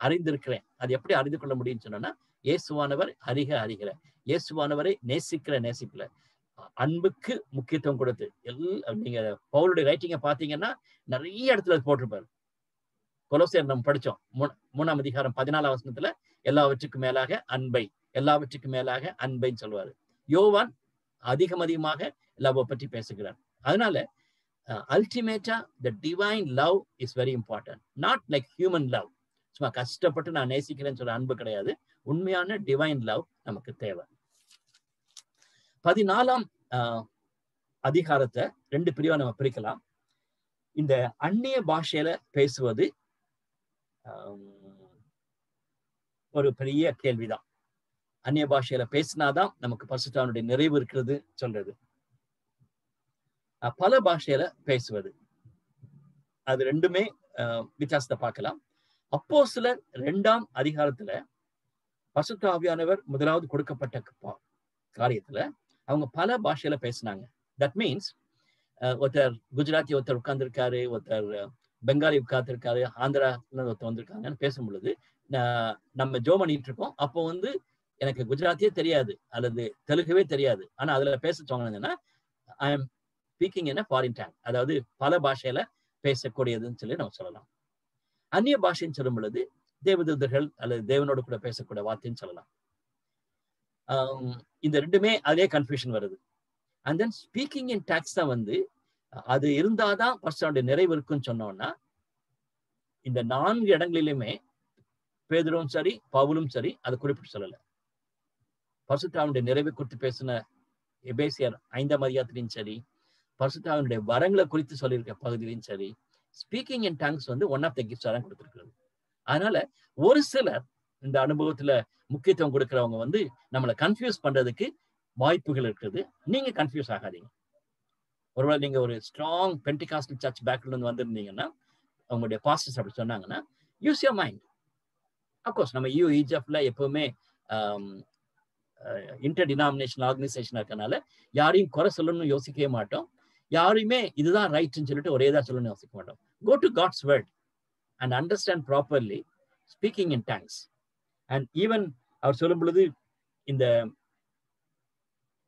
அறிந்திருக்கிறேன். அது எப்படி அறிந்து கொள்ள முடியும்னு சொன்னோம்னா இயேசுவானவர் அறிக அறிகிற. இயேசுவானவரை நேசிக்கிற நேசிக்கல. அன்புக்கு முக்கியத்துவம் கொடுத்து எல் நீங்க பவுலுடைய ரைட்டிங்கை பார்த்தீங்கன்னா நிறைய இடத்துல அது போட்டிருப்பாரு. கொலோசியர் நம்ம படிச்சோம். மூணாம் அதிகாரம் பதினாலாம் வசனத்துல எல்லாவற்றுக்கும் மேலாக அன்பை எல்லாவற்றுக்கும் மேலாக அன்பைன்னு சொல்லுவாரு. யோவான் அதிகம் அதிகமாக லவ் பற்றி பேசுகிறார். அதனால அல்டிமேட்டா the divine love is very important not like human love சும்மா கஷ்டப்பட்டு நான் நேசிக்கிறேன்னு சொல்ற அன்பு கிடையாது. உண்மையான டிவைன் லவ் நமக்கு தேவை. பதினாலாம் ஆஹ், அதிகாரத்தை ரெண்டு பிரிவா நம்ம பிரிக்கலாம். இந்த அந்நிய பாஷையில பேசுவது ஒரு பெரிய கேள்விதான். அந்நிய பாஷையில பேசினாதான் நமக்கு பரிசுத்தானுடைய நிறைவு இருக்கிறது சொல்றது. பல பாஷையில பேசுவது. அது ரெண்டுமே அஹ், வித்தியாசத்தை பார்க்கலாம். அப்போ சில ரெண்டாம் அதிகாரத்துல பசுத்தாவியானவர் முதலாவது கொடுக்கப்பட்ட காரியத்துல அவங்க பல பாஷையில பேசினாங்க. தட் மீன்ஸ் ஒருத்தர் குஜராத்தி ஒருத்தர் உட்கார்ந்துருக்காரு ஒருத்தர் பெங்காலி உட்கார்ந்துருக்காரு ஆந்திரால ஒருத்தர் வந்திருக்காங்கன்னு பேசும் பொழுது நான் நம்ம ஜோ பண்ணிட்டு இருக்கோம் அப்போ வந்து எனக்கு குஜராத்தியே தெரியாது அல்லது தெலுங்குவே தெரியாது. ஆனா அதுல பேச சொன்னாங்கன்னா ஐ எம் ஸ்பீக்கிங் என்ன ஃபாரின் டேங் அதாவது பல பாஷையில பேசக்கூடியதுன்னு சொல்லி நம்ம சொல்லலாம். அந்நிய பாஷைன்னு சொல்லும் பொழுது தேவதூதர்கள் அல்லது தேவனோடு கூட பேசக்கூடிய வார்த்தைன்னு சொல்லலாம். இந்த ரெண்டுமே அதே கன்ஃபியூஷன் வருது. And then speaking in tongues தான் வந்து அது இருந்தாதான் பர்சனுடைய நிறைவு இருக்குன்னு சொன்னோம்னா இந்த நான்கு இடங்களிலுமே பேதரும் சரி பவுலும் சரி அதை குறிப்பிட்டு சொல்லல. பரிசுத்தாவுடைய நிறைவை குறித்து பேசின எபேசியர் ஐந்தாம் அதிகாரத்திலையும் சரி பரிசுத்தாவினுடைய வரங்களை குறித்து சொல்லியிருக்க பகுதியிலையும் சரி speaking and tongues one of the த கிஃப்ட்ஸாக தான் கொடுத்துருக்குறது. அதனால ஒரு சிலர் இந்த அனுபவத்துல முக்கியத்துவம் கொடுக்கறவங்க வந்து நம்மளை கன்ஃபியூஸ் பண்றதுக்கு வாய்ப்புகள் இருக்குது. நீங்க கன்ஃபியூஸ் ஆகாதீங்க. ஒருவேளை நீங்க ஒரு ஸ்ட்ராங் பென்டிகாஸ்டல் சர்ச் பேக்ரவுண்ட் வந்திருந்தீங்கன்னா அவங்களுடைய பாஸ்டர்ஸ் அப்படி சொன்னாங்கன்னா use your mind of course நம்ம யூ இஜெஃப்ல எப்பவுமே இன்டர் டினாமினேஷன் ஆர்கனைசேஷன் இருக்கனால யாரையும் குறை சொல்லணும்னு யோசிக்கவே மாட்டோம். யாரையுமே இதுதான் ரைட்னு சொல்லிட்டு ஒரே தான் சொல்லணும்னு யோசிக்க மாட்டோம். Go to God's word and understand properly speaking in tongues and even அவர் சொல்லும் பொழுது இந்த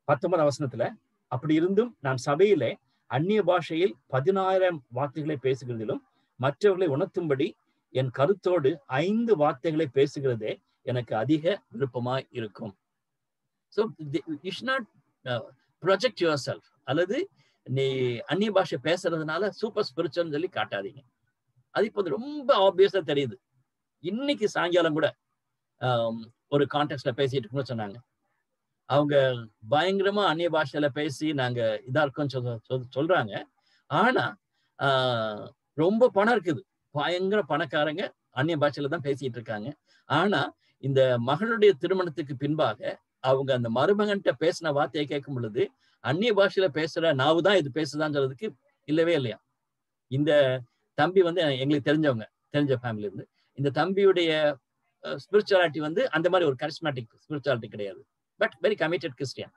பத்தொன்பது அவசனத்துல அப்படி இருந்தும் நான் சபையிலே அந்நிய பாஷையில் பதினாயிரம் வார்த்தைகளை பேசுகிறதிலும் மற்றவர்களை உணர்த்தும்படி என் கருத்தோடு ஐந்து வார்த்தைகளை பேசுகிறதே எனக்கு அதிக விருப்பமாய் இருக்கும். So you not project yourself அல்லது நீ அந்நிய பாஷை பேசுறதுனால சூப்பர் ஸ்பிரிச்சுவல் சொல்லி காட்டாதீங்க. அது இப்போ ரொம்ப ஆப்வியஸா தெரியுது. இன்னைக்கு சாயங்காலம் கூட um, ஒரு கான்டெக்ட்ல பேசிட்டு இருக்கணும்னு சொன்னாங்க. அவங்க பயங்கரமா அந்நிய பாஷையில பேசி நாங்க இதா இருக்கோம் சொல்றாங்க. ஆனா ரொம்ப பணம் இருக்குது. பயங்கர பணக்காரங்க அந்நிய பாஷையில தான் பேசிட்டு இருக்காங்க. ஆனா இந்த மகளுடைய திருமணத்துக்கு பின்பாக அவங்க அந்த மருமகன்கிட்ட பேசின வார்த்தையை கேட்கும் பொழுது அந்நிய பாஷையில பேசுற நாவு தான் இது பேசுதான்னு சொல்றதுக்கு இல்லவே இல்லையா? இந்த தம்பி வந்து எங்களுக்கு தெரிஞ்சவங்க தெரிஞ்ச ஃபேமிலி இருந்து. இந்த தம்பியுடைய ஸ்பிரிச்சுவாலிட்டி வந்து அந்த மாதிரி ஒரு கரிஸ்மேட்டிக் ஸ்பிரிச்சுவாலிட்டி கிடையாது. பட் வெரி கமிட்டட் கிறிஸ்டியன்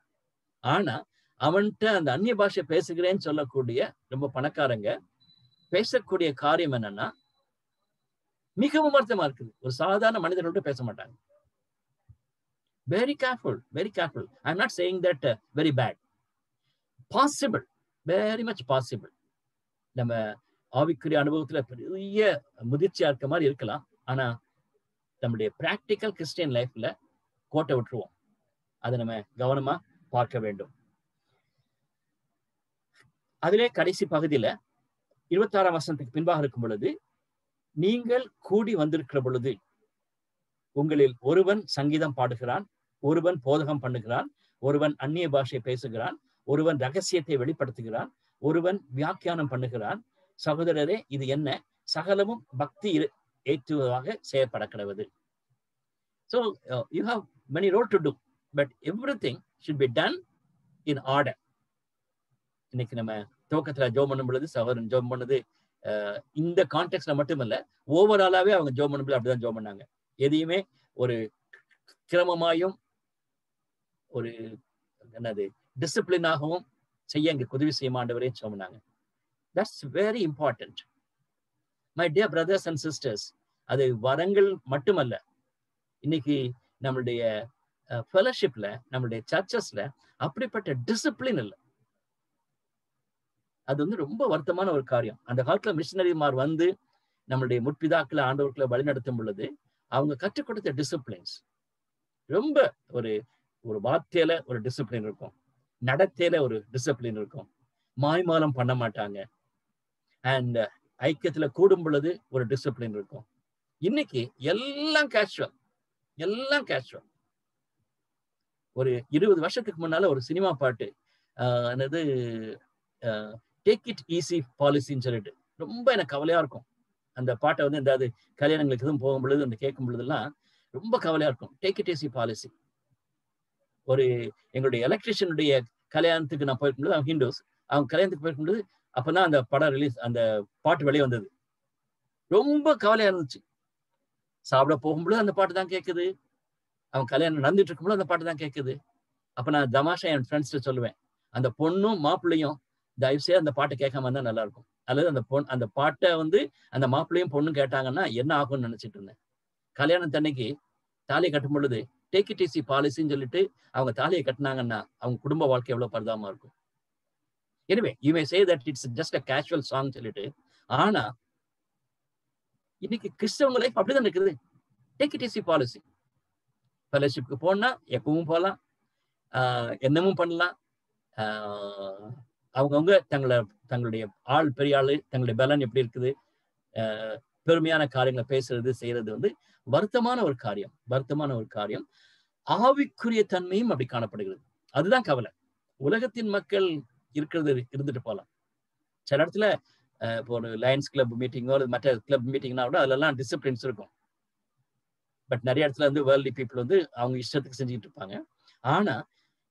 ஆனா அவன்கிட்ட அந்த அந்நிய பாஷை பேசுகிறேன்னு சொல்லக்கூடிய ரொம்ப பணக்காரங்க பேசக்கூடிய காரியம் என்னன்னா மிகவும் வருத்தமா இருக்குது. ஒரு சாதாரண மனிதர்கள்ட்ட பேச மாட்டாங்க. Very careful very careful I am not saying that very bad possible very much possible நம்ம ஆவிக்குரிய அனுபவத்துல பெரிய முதிர்ச்சியா இருக்க மாதிரி இருக்கலாம். ஆனா நம்முடைய பிராக்டிக்கல் கிறிஸ்டியன் லைஃப்ல கோட்டை விட்டுருவோம். அதை நம்ம கவனமா பார்க்க வேண்டும். அதிலே கடைசி பகுதியில இருபத்தாறாம் வசனத்துக்கு பின்பாக இருக்கும் பொழுது நீங்கள் கூடி வந்திருக்கிற பொழுது உங்களில் ஒருவன் சங்கீதம் பாடுகிறான் ஒருவன் போதகம் பண்ணுகிறான் ஒருவன் அந்நிய பாஷையை பேசுகிறான் ஒருவன் ரகசியத்தை வெளிப்படுத்துகிறான் ஒருவன் வியாக்கியானம் பண்ணுகிறான். சகோதரரே இது என்ன? சகலமும் பக்தி ஏற்றுவதாக செயற்பட கிடவது so you have many road to do but everything should be done in order இன்னைக்கு நம்ம துவக்கத்துல ஜோம் பண்ணும் பொழுது சகோதரன் ஜோம் பண்ணது இந்த கான்டெக்ட்ல மட்டுமல்ல ஓவராலாவே அவங்க ஜோம் பண்ணும் பொழுது அப்படிதான் ஜோம் பண்ணாங்க. எதையுமே ஒரு கிரமமாயும் ஒரு என்னது டிசிப்ளினாகவும் செய்ய எங்களுக்கு உதவி செய்ய மாண்டவரே சொன்னாங்க that's very important my dear brothers and sisters அது வரங்கள் மட்டுமல்ல. இன்னைக்கு நம்மளுடைய ஃபெலோஷிப்ல நம்மளுடைய சர்ச்சஸ்ல அப்படிப்பட்ட டிசிப்ளின் இல்லை. அது வந்து ரொம்ப வருத்தமான ஒரு காரியம். அந்த காலத்துல மிஷினரிமார் வந்து நம்மளுடைய முற்பிதாக்களை ஆண்டவர்களை வழிநடத்தும் பொழுது அவங்க கற்றுக் கொடுத்த டிசிப்ளின்ஸ் ரொம்ப ஒரு ஒரு வார்த்தையில ஒரு டிசிப்ளின் இருக்கும். நடத்தையில ஒரு டிசிப்ளின் இருக்கும். மாய்மாலம் பண்ண மாட்டாங்க. அண்ட் ஐக்கியத்துல கூடும் பொழுது ஒரு டிசிப்ளின் இருக்கும். இன்னைக்கு எல்லாம் கேஷுவல் எல்லாம் கேஷுவல் ஒரு இருபது வருஷத்துக்கு முன்னால ஒரு சினிமா பாட்டு என்னது டேக் இட் ஈஸி பாலிசின்னு சொல்லிட்டு. ரொம்ப எனக்கு கவலையா இருக்கும். அந்த பாட்டை வந்து எந்தாவது கல்யாணங்களுக்கு எதுவும் போகும் பொழுது அந்த கேட்கும் பொழுதுலாம் ரொம்ப கவலையா இருக்கும். டேக் இட் ஈஸி பாலிசி ஒரு எங்களுடைய எலக்ட்ரிஷியனுடைய கல்யாணத்துக்கு நான் போயிருக்கும்போது அவங்க ஹிண்டோஸ் அவங்க கல்யாணத்துக்கு போயிருக்கும்போது அப்பதான் அந்த படம் ரிலீஸ் அந்த பாட்டு வெளியே வந்தது. ரொம்ப கவலையா இருந்துச்சு. சாப்பிட போகும்பொழுது அந்த பாட்டு தான் கேட்குது. அவன் கல்யாணம் நடந்துட்டு இருக்கும்போது அந்த பாட்டு தான் கேட்குது அப்ப நான் தமாஷா என் ஃப்ரெண்ட்ஸ்ட்டு சொல்லுவேன் அந்த பொண்ணும் மாப்பிள்ளையும் தயவு செய்து அந்த பாட்டை கேட்காம இருந்தா நல்லா இருக்கும். அல்லது அந்த பொண் அந்த பாட்டை வந்து அந்த மாப்பிள்ளையும் பொண்ணும் கேட்டாங்கன்னா என்ன ஆகும்னு நினைச்சிட்டு இருந்தேன். கல்யாணத்தன்னைக்கு தாலியை கட்டும் பொழுது டேக் இட் ஈஸி பாலிசின்னு சொல்லிட்டு அவங்க தாலியை கட்டினாங்கன்னா அவங்க குடும்ப வாழ்க்கை எவ்வளவு பரிதாபமா இருக்கும். எனவே you may say that it's just a casual song சொல்லிட்டு ஆனா இன்னைக்கு கிறிஸ்தவங்க லைஃப் அப்படிதான் இருக்குது. டேக் இட் ஈஸி பாலிசி ஃபெலோஷிப்புக்கு போனா எப்பவும் போகலாம் என்னமும் பண்ணலாம். அவங்கவுங்க தங்களை தங்களுடைய ஆள் பெரிய ஆள் தங்களுடைய பலன் எப்படி இருக்குது? பெருமையான காரியங்களை பேசுறது செய்யறது வந்து வருத்தமான ஒரு காரியம் வருத்தமான ஒரு காரியம். ஆவிக்குரிய தன்மையும் அப்படி காணப்படுகிறது. அதுதான் கவலை. உலகத்தின் மக்கள் இருக்கிறது இருந்துட்டு போகலாம் சில இடத்துல இப்போ ஒரு லயன்ஸ் கிளப் மீட்டிங்கோ அல்லது மற்ற கிளப் மீட்டிங்னா கூட அதுலலாம் டிசிப்ளின்ஸ் இருக்கும். பட் நிறைய இடத்துல வந்து வேர்ல்டி பீப்புள் வந்து அவங்க இஷ்டத்துக்கு செஞ்சுக்கிட்டு இருப்பாங்க. ஆனா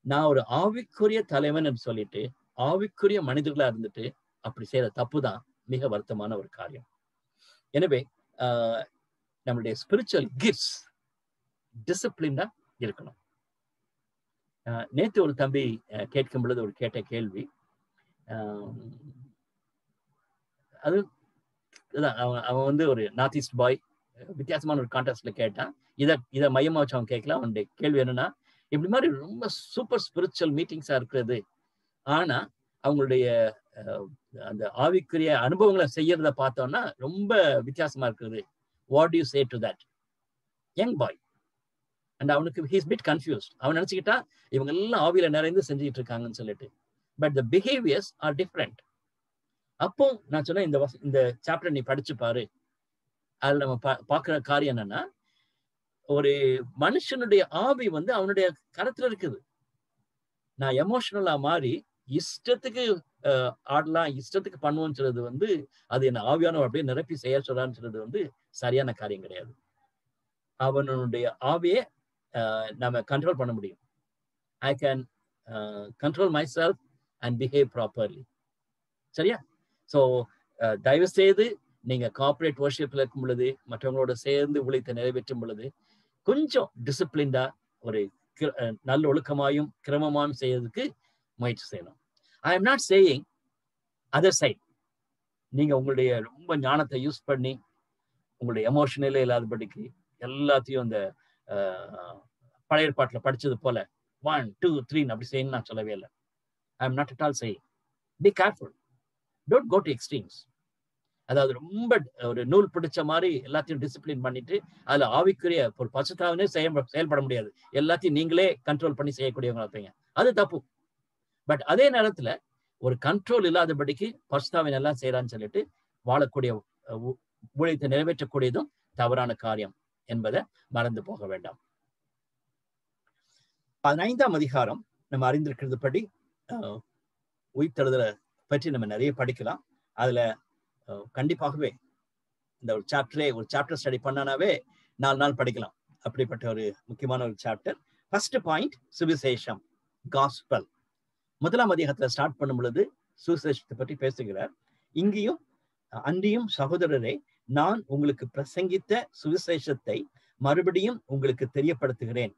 நான் ஒரு ஆவிக்குரிய தலைவன் சொல்லிட்டு ஆவிக்குரிய மனிதர்களா இருந்துட்டு அப்படி செய்யற தப்பு தான் மிக வருத்தமான ஒரு காரியம். எனவே ஆஹ், நம்மளுடைய ஸ்பிரிச்சுவல் கிஃப்ட்ஸ் டிசிப்ளின்டா இருக்கணும். நேத்து ஒரு தம்பி கேட்கும் பொழுது ஒரு கேட்ட கேள்வி. ஆஹ், அது அவன் அவன் வந்து ஒரு நார்த் ஈஸ்ட் பாய் வித்தியாசமான ஒரு கான்டெஸ்ட்ல கேட்டான். இதை இதை மையமா வச்சு அவன் கேட்கலாம் அவனுடைய கேள்வி என்னன்னா இப்படி மாதிரி ரொம்ப சூப்பர் ஸ்பிரிச்சுவல் மீட்டிங்ஸா இருக்கிறது. ஆனா அவங்களுடைய அஹ், அந்த ஆவிக்குரிய அனுபவங்களை செய்யறத பார்த்தோம்னா ரொம்ப வித்தியாசமா இருக்கிறது. What you say to that young boy and அவனுக்கு ஹீஸ் பிட் கன்ஃபியூஸ்ட் அவன் நினைச்சுக்கிட்டா இவங்க எல்லாம் ஆவியில நிறைந்து செஞ்சுட்டு இருக்காங்கன்னு சொல்லிட்டு. But the behaviours are different அப்போ நான் சொன்னேன் இந்த இந்த சாப்டர் நீ படிச்சு பாரு. அதுல நம்ம பா- பார்க்கிற காரியம் என்னன்னா ஒரு மனுஷனுடைய ஆவி வந்து அவனுடைய கரத்துல இருக்குது. நான் எமோஷனலா மாறி இஷ்டத்துக்கு ஆடலாம் இஷ்டத்துக்கு பண்ணுவோம்னு சொல்றது வந்து அது என்ன ஆவியானவர் அப்படியே நிரப்பி செய்ய சொல்றான்னு சொல்றது வந்து சரியான காரியம் கிடையாது. அவனுடைய ஆவியை நம்ம கண்ட்ரோல் பண்ண முடியும். I can control myself and behave properly சரியா? ஸோ தயவு செய்து நீங்க கார்ப்பரேட் வர்ஷிப்ல இருக்கும் பொழுது மற்றவங்களோட சேர்ந்து உழைத்து நிறைவேற்றும் பொழுது கொஞ்சம் டிசிப்ளின்டா ஒரு நல்ல ஒழுக்கமாயும் கிரமமாயும் செய்யறதுக்கு முயற்சி செய்யணும். I am not saying other side நீங்க உங்களுடைய ரொம்ப ஞானத்தை யூஸ் பண்ணி உங்களுடைய எமோஷனலே இல்லாதபடிக்கு எல்லாத்தையும் அந்த பழைய ஏற்பாட்டுல படிச்சது போல ஒன் டூ த்ரீன்னு அப்படி செய்யணும்னு நான் சொல்லவே இல்லை. I am not at all saying be careful don't go to extremes அதாவது ரொம்ப ஒரு நூல் பிடிச்ச மாதிரி எல்லாத்தையும் டிசிப்ளின் பண்ணிட்டு அதுல ஆவிக்குரிய ஒரு பசுத்தாவனே செய்ய செயல்பட முடியாது. எல்லாத்தையும் நீங்களே கண்ட்ரோல் பண்ணி செய்யக்கூடியவங்க இருப்பீங்க. அது தப்பு. பட் அதே நேரத்துல ஒரு கண்ட்ரோல் இல்லாதபடிக்கு பசுத்தாவின் எல்லாம் செய்யறான்னு சொல்லிட்டு வாழக்கூடிய ஊழியத்தை நிறைவேற்றக்கூடியதும் தவறான காரியம் என்பதை மறந்து போக வேண்டாம். பதினைந்தாம் அதிகாரம் நம்ம அறிந்திருக்கிறது படி அஹ், உயிர்த்தெழுதலை பற்றி நம்ம நிறைய படிக்கலாம். அதுல கண்டிப்பாகவே இந்த ஒரு சாப்டரே ஒரு சாப்டர் ஸ்டடி பண்ணனாவே நாலு நாள் படிக்கலாம். அப்படிப்பட்ட ஒரு முக்கியமான ஒரு சாப்டர் ஃபர்ஸ்ட் பாயிண்ட் சுவிசேஷம் காஸ்பல் முதலாம் அதிகாரத்துல ஸ்டார்ட் பண்ணும் பொழுது சுவிசேஷத்தை பற்றி பேசுகிறார். இங்கேயும் அன்றியும் சகோதரரே நான் உங்களுக்கு பிரசங்கித்த சுவிசேஷத்தை மறுபடியும் உங்களுக்கு தெரியப்படுத்துகிறேன்.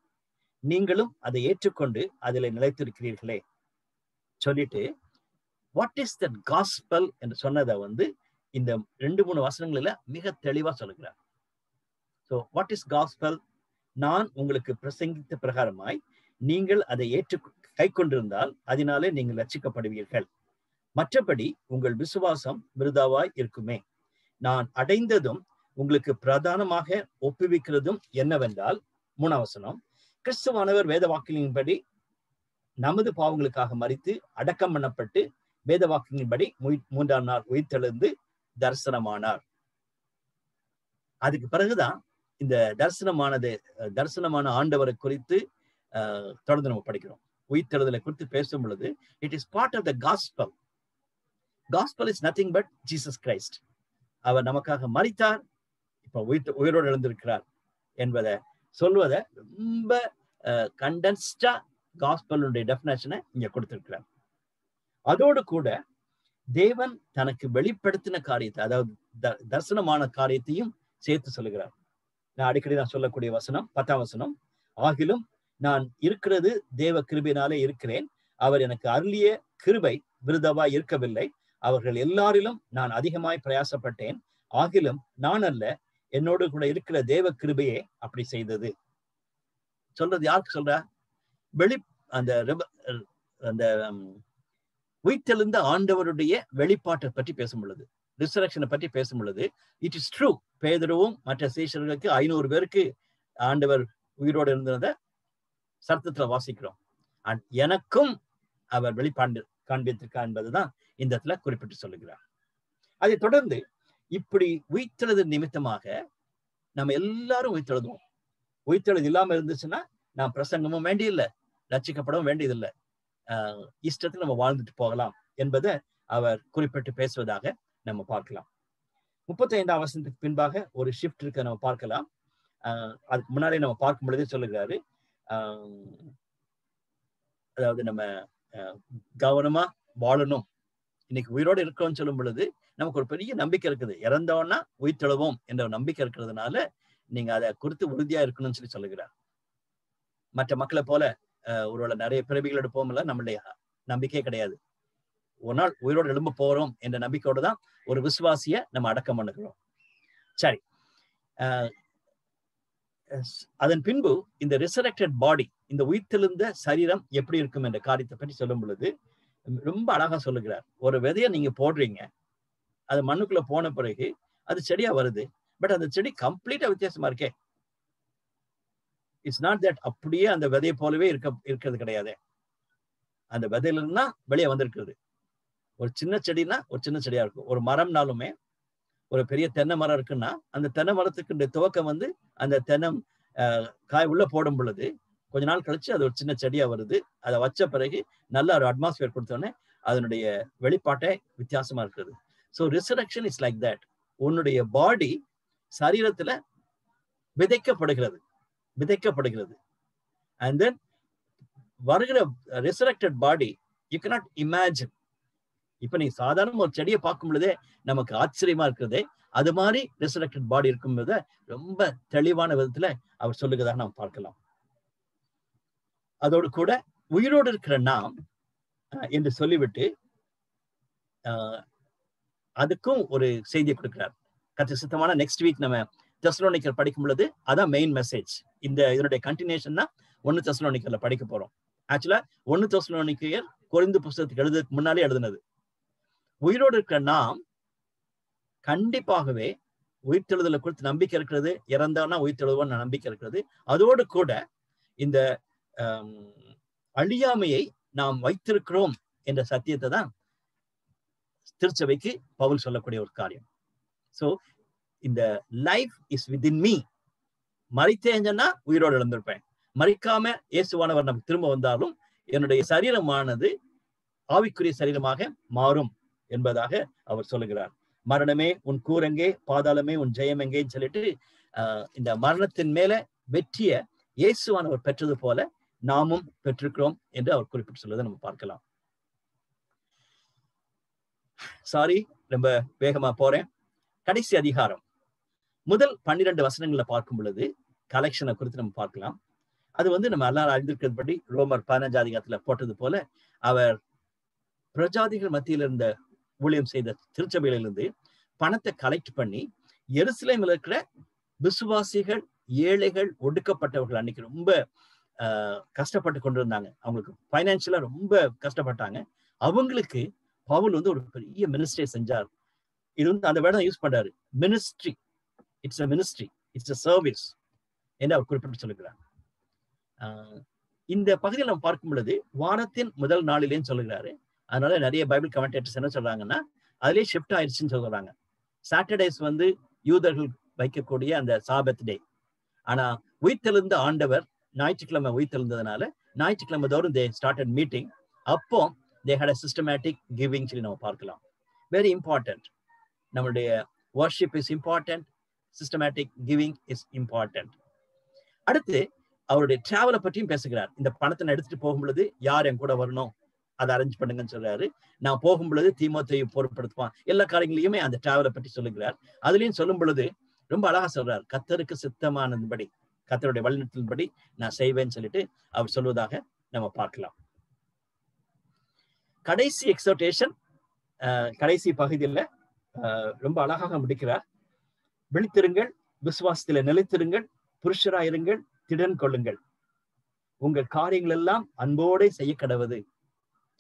நீங்களும் அதை ஏற்றுக்கொண்டு அதில் நிலைத்திருக்கிறீர்களே. சொல்லிட்டு வாட் இஸ் தட் காஸ்பல் என்று சொன்னதை வந்து இந்த ரெண்டு மூணு வசனங்கள்ல மிக தெளிவா சொல்லுகிறார். ஸோ வாட் இஸ் காஸ்பல் நான் உங்களுக்கு பிரசங்கித்த பிரகாரமாய் நீங்கள் அதை ஏற்று கை கொண்டிருந்தால் அதனாலே நீங்கள் ரட்சிக்கப்படுவீர்கள் மற்றபடி உங்கள் விசுவாசம் விருதாவாய் இருக்குமே. நான் அடைந்ததும் உங்களுக்கு பிரதானமாக ஒப்புவிக்கிறதும் என்னவென்றால் மூணாவசனம் கிறிஸ்துவானவர் வேத வாக்கிலின்படி நமது பாவங்களுக்காக மறித்து அடக்கம் பண்ணப்பட்டு வேத வாக்கின்படி மூன்றாம் நாள் உயிர்த்தெழுந்து தரிசனமானார். அதுக்கு பிறகுதான் இந்த தரிசனமானது தரிசனமான ஆண்டவரை குறித்து தொடர்ந்து நம்ம படிக்கிறோம். உயிர்த்தெழுதலை குறித்து பேசும் பொழுது it is part of the gospel gospel is nothing but Jesus Christ அவர் நமக்காக மறித்தார் இப்ப உயிர் உயிரோடு எழுந்திருக்கிறார் என்பதை சொல்வதை ரொம்ப கண்டென்ஸ்டா காஸ்பலுடைய டெபினேஷனை இங்க கொடுத்திருக்கிறார். அதோடு கூட தேவன் தனக்கு வெளிப்படுத்தின காரியத்தை அதாவது த- தரிசனமான காரியத்தையும் சேர்த்து சொல்லுகிறார். நான் அடிக்கடி நான் சொல்லக்கூடிய வசனம் பத்தாம் வசனம் ஆகிலும் நான் இருக்கிறது தேவ கிருபையினாலே இருக்கிறேன். அவர் எனக்கு அருளிய கிருபை விருதவா இருக்கவில்லை. அவர்கள் எல்லாரிலும் நான் அதிகமாய் பிரயாசப்பட்டேன். ஆகிலும் நான் அல்ல என்னோடு கூட இருக்கிற தேவ கிருபையே அப்படி செய்தது. சொல்றது யாருக்கு சொல்ற? வெளி அந்த அந்த உயிர்த்தெழுந்த ஆண்டவருடைய வெளிப்பாட்டை பற்றி பேசும் பொழுது ரிசரக்ஷனை பற்றி பேசும் பொழுது இட் இஸ் ட்ரூ பேதரவும் மற்ற சீஷர்களுக்கு ஐநூறு பேருக்கு ஆண்டவர் உயிரோடு இருந்ததை சர்த்தத்துல வாசிக்கிறோம். அண்ட் எனக்கும் அவர் வெளிப்பாண்டு காண்பித்திருக்கார் என்பதுதான் இந்த இடத்துல குறிப்பிட்டு சொல்லுகிறார். அதை தொடர்ந்து இப்படி உயிர்த்தெழுது நிமித்தமாக நம்ம எல்லாரும் உயிர்த்தெழுதுவோம். உயிர்த்தெழுது இல்லாம இருந்துச்சுன்னா நாம் பிரசங்கமும் வேண்டியில்லை ரச்சிக்கப்படவும் வேண்டியதில்லை. ஆஹ் நம்ம வாழ்ந்துட்டு போகலாம் என்பதை அவர் குறிப்பிட்டு பேசுவதாக நம்ம பார்க்கலாம். முப்பத்தி ஐந்தாம் வருஷத்துக்கு பின்பாக ஒரு ஷிஃப்ட் இருக்க நம்ம பார்க்கலாம். ஆஹ் அதுக்கு முன்னாடி நம்ம பார்க்கும் பொழுதே சொல்லுகிறாரு. அதாவது நம்ம கவனமா வாழணும். இன்னைக்கு உயிரோடு இருக்கணும்னு சொல்லும் பொழுது நமக்கு ஒரு பெரிய நம்பிக்கை இருக்குது. இறந்தோன்னா உயிர் தெழுவோம் என்ற ஒரு நம்பிக்கை இருக்கிறதுனால நீங்க அதை குறித்து உறுதியா இருக்கணும்னு சொல்லி சொல்லுகிறார். மற்ற மக்களை போல ஒருவேளை நிறைய பிறவிகள் எடுப்போம்ல நம்மளுடைய நம்பிக்கையே கிடையாது. ஒரு நாள் உயிரோடு எழும்ப போறோம் என்ற நம்பிக்கையோட தான் ஒரு விசுவாசிய நம்ம அடக்கம் பண்ணுகிறோம். சரி. அதன் பின்பு இந்த ரிசரக்டட் பாடி இந்த உயிர்த்தெழுந்த சரீரம் எப்படி இருக்கும் என்ற காரியத்தை பற்றி சொல்லும் பொழுது ரொம்ப அழகா சொல்லுகிறார். ஒரு விதைய நீங்க போடுறீங்க அது மண்ணுக்குள்ள போன பிறகு அது செடியா வருது பட் அந்த செடி கம்ப்ளீட்டா வித்தியாசமா இருக்கே. இட்ஸ் நாட் தட் அப்படியே அந்த விதையை போலவே இருக்க இருக்கிறது கிடையாது. அந்த விதையில இருந்தா வெளியே வந்திருக்கிறது. ஒரு சின்ன செடினா ஒரு சின்ன செடியா இருக்கும். ஒரு மரம்னாலுமே ஒரு பெரிய தென்னை மரம் இருக்குன்னா அந்த தென்னை மரத்துக்கு துவக்கம் வந்து அந்த தென்னை காய் உள்ள போடும் பொழுது கொஞ்ச நாள் கழிச்சு அது ஒரு சின்ன செடியா வருது. அதை வச்ச பிறகு நல்ல ஒரு அட்மாஸ்பியர் கொடுத்தோடனே அதனுடைய வெளிப்பாட்டே வித்தியாசமா இருக்குது so resurrection is like that உன்னுடைய பாடி சரீரத்துல விதைக்கப்படுகிறது. விதைக்கப்படுகிறது. அண்ட் தென் வருகிற resurrected body you cannot imagine இப்ப நீ சாதாரண ஒரு செடியை பார்க்கும் பொழுதே நமக்கு ஆச்சரியமா இருக்கிறதே அது மாதிரி ரிசரக்டட் பாடி இருக்கும் போது ரொம்ப தெளிவான விதத்துல அவர் சொல்லுகிறதாக நாம் பார்க்கலாம். அதோடு கூட உயிரோடு இருக்கிற நாம் என்று சொல்லிவிட்டு அதுக்கும் ஒரு செய்தியை கொடுக்கிறார். கற்று சித்தமான நெக்ஸ்ட் வீக் நம்ம தெசலோனிக்கர் படிக்கும் பொழுது அதான் மெயின் மெசேஜ் இந்த இதனுடைய கண்டினியூஷன் தான் ஒன்னு தெசலோனிக்கர்ல படிக்க போறோம். ஆக்சுவலா ஒன்னு தெசலோனிக்கையர் குறைந்து புஸ்தகத்துக்கு எழுதுறதுக்கு முன்னாலே எழுதுனது. உயிரோடு இருக்கிற நாம் கண்டிப்பாகவே உயிர்த்தெழுதலை குறித்து நம்பிக்கை இருக்கிறது இறந்தானா உயிர்த்தெழுவோன்னு நம்பிக்கை இருக்கிறது. அதோடு கூட இந்த அழியாமையை நாம் வைத்திருக்கிறோம் என்ற சத்தியத்தை தான் திருச்சபைக்கு பவுல் சொல்லக்கூடிய ஒரு காரியம். சோ இந்த லைஃப் இஸ் வித்இன் மீ மறித்தேஞ்சன்னா உயிரோடு இழந்திருப்பேன் மறிக்காம இயேசுவானவர் நமக்கு திரும்ப வந்தாலும் என்னுடைய சரீரமானது ஆவிக்குரிய சரீரமாக மாறும் என்பதாக அவர் சொல்லுகிறார். மரணமே உன் கூரங்கே பாதாளமே உன் ஜெயம் எங்கேன்னு சொல்லிட்டு ஆஹ் இந்த மரணத்தின் மேல வெற்றிய இயேசுவானவர் பெற்றது போல நாமும் பெற்றிருக்கிறோம் என்று அவர் குறிப்பிட்டு சொல்வதை நம்ம பார்க்கலாம். சாரி ரொம்ப வேகமா போறேன். கடைசி அதிகாரம். முதல் பன்னிரண்டு வசனங்களை பார்க்கும் பொழுது கலெக்ஷனை குறித்து நம்ம பார்க்கலாம். அது வந்து நம்ம எல்லாரும் அறிந்திருக்கிறபடி ரோமர் பதினஞ்சு அதிகாரத்துல போட்டது போல அவர் பிரஜாதிகள் மத்தியில் இருந்த ஊழியம் செய்த திருச்சபையிலிருந்து பணத்தை கலெக்ட் பண்ணி எருசலேமில் இருக்கிற விசுவாசிகள் ஏழைகள் ஒடுக்கப்பட்டவர்கள் அன்னைக்கு ரொம்ப கஷ்டப்பட்டு கொண்டிருந்தாங்க. அவங்களுக்கு பைனான்சியலா ரொம்ப கஷ்டப்பட்டாங்க. அவங்களுக்கு பவுல் வந்து ஒரு பெரிய மினிஸ்ட்ரி செஞ்சார். இது வந்து அந்த வேடம் யூஸ் பண்றாரு. Ministry it's a ministry it's a service என்று அவர் குறிப்பிட்டு சொல்லுகிறார். இந்த பகுதியில் நம்ம பார்க்கும் பொழுது வாரத்தின் முதல் நாளிலேன்னு சொல்லுகிறாரு. அதனால நிறைய பைபிள் கமெண்டேட்டர்ஸ் என்ன சொல்றாங்கன்னா அதுலேயே ஷிஃப்ட் ஆயிடுச்சுன்னு சொல்றாங்க. சாட்டர்டேஸ் வந்து யூதர்கள் வைக்கக்கூடிய அந்த சாபத் டே ஆனா உயிர்த்தெழுந்த ஆண்டவர் ஞாயிற்றுக்கிழமை உயிர்த்தெழுந்ததுனால ஞாயிற்றுக்கிழமை தோறும் தே ஸ்டார்டட் மீட்டிங் அப்போ they had a systematic giving சொல்லி நம்ம பார்க்கலாம். வெரி இம்பார்ட்டன்ட் நம்மளுடைய worship is important systematic giving is important அடுத்து அவருடைய டிராவலை பற்றியும் பேசுகிறார். இந்த பணத்தை நான் எடுத்துட்டு போகும் பொழுது யார் என் கூட வரணும்? அதை அரேஞ்ச் பண்ணுங்கன்னு சொல்றாரு. நான் போகும் பொழுது தீமோத்தையும் பொருட்படுத்துவான். எல்லா காரியங்களையுமே அந்த டிராவலை பற்றி சொல்லுகிறார். அதுலயும் சொல்லும் பொழுது ரொம்ப அழகா சொல்றார். கத்தருக்கு சித்தமானபடி கத்தருடைய வழிநடத்தின்படி நான் செய்வேன்னு சொல்லிட்டு அவர் சொல்வதாக நம்ம பார்க்கலாம். கடைசி எக்ஸோட்டேஷன் கடைசி பகுதியில் ரொம்ப அழகாக முடிக்கிறார். விழித்திருங்கள் விசுவாசத்தில நிலைத்திருங்கள் புருஷராயிருங்கள் திடன் கொள்ளுங்கள். உங்கள் காரியங்கள் எல்லாம் அன்போടെ செய்ய கடவுது.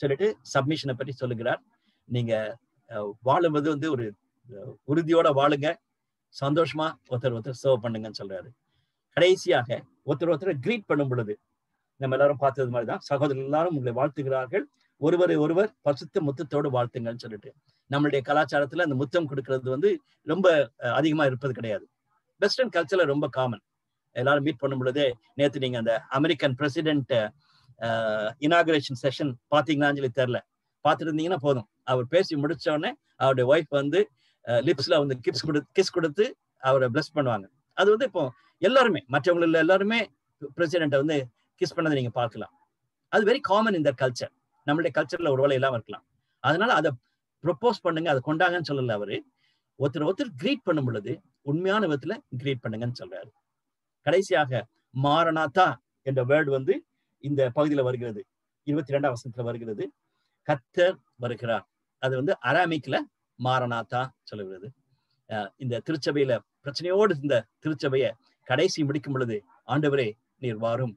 சொல்லிட்டு சப்மிஷனை பற்றி சொல்லுகிறார். நீங்க வாழும்போது வந்து ஒரு உறுதியோட வாழுங்க. சந்தோஷமா ஒருத்தர் ஒருத்தர் சர்வ் பண்ணுங்கன்னு சொல்றாரு. கடைசியாக ஒருத்தர் ஒருத்தர் கிரீட் பண்ணும் பொழுது நம்ம எல்லாரும் பார்த்தது மாதிரிதான் சகோதரர் எல்லாரும் உங்களை வாழ்த்துகிறார்கள். ஒருவரை ஒருவர் பசுத்த முத்தத்தோடு வாழ்த்துங்கன்னு சொல்லிட்டு நம்மளுடைய கலாச்சாரத்துல அந்த முத்தம் கொடுக்கறது வந்து ரொம்ப அதிகமா இருப்பது கிடையாது. வெஸ்டர்ன் கல்ச்சர்ல ரொம்ப காமன் எல்லாரும் மீட் பண்ணும் பொழுது நேத்து நீங்க அந்த அமெரிக்கன் பிரசிடென்ட் இனாகுரேஷன் செஷன் பாத்தீங்களான்னு சொல்லி தெரியல. பார்த்துட்ருந்தீங்கன்னா போதும். அவர் பேசி முடிச்ச உடனே அவருடைய ஒய்ஃப் வந்து லிப்ஸ்ல வந்து கிப்ஸ் கொடு கிஸ் கொடுத்து அவரை பிளஸ் பண்ணுவாங்க. அது வந்து இப்போ எல்லாருமே மற்றவங்களில் எல்லாருமே பிரசிடென்ட்டை வந்து கிஸ் பண்ணதை நீங்க பார்க்கலாம். அது வெரி காமன் இந்த கல்ச்சர் நம்மளுடைய கல்ச்சர்ல ஒருவேளை இல்லாம இருக்கலாம். அதனால அதை ப்ரொப்போஸ் பண்ணுங்க அதை கொண்டாங்கன்னு சொல்லல அவரு. ஒருத்தர் ஒருத்தர் கிரீட் பண்ணும் பொழுது உண்மையான விதத்துல கிரீட் பண்ணுங்கன்னு சொல்றாரு. கடைசியாக மாரணாத்தா என்ற வேர்டு வந்து இந்த பகுதியில வருகிறது. இருபத்தி ரெண்டாம் வசனத்துல வருகிறது. கத்தர் வருகிறார். அது வந்து அராமிக்ல மாரனாத்தா சொல்லுகிறது. இந்த திருச்சபையில பிரச்சனையோடு இந்த திருச்சபைய கடைசி முடிக்கும் பொழுது ஆண்டவரே நீர் வாரும்.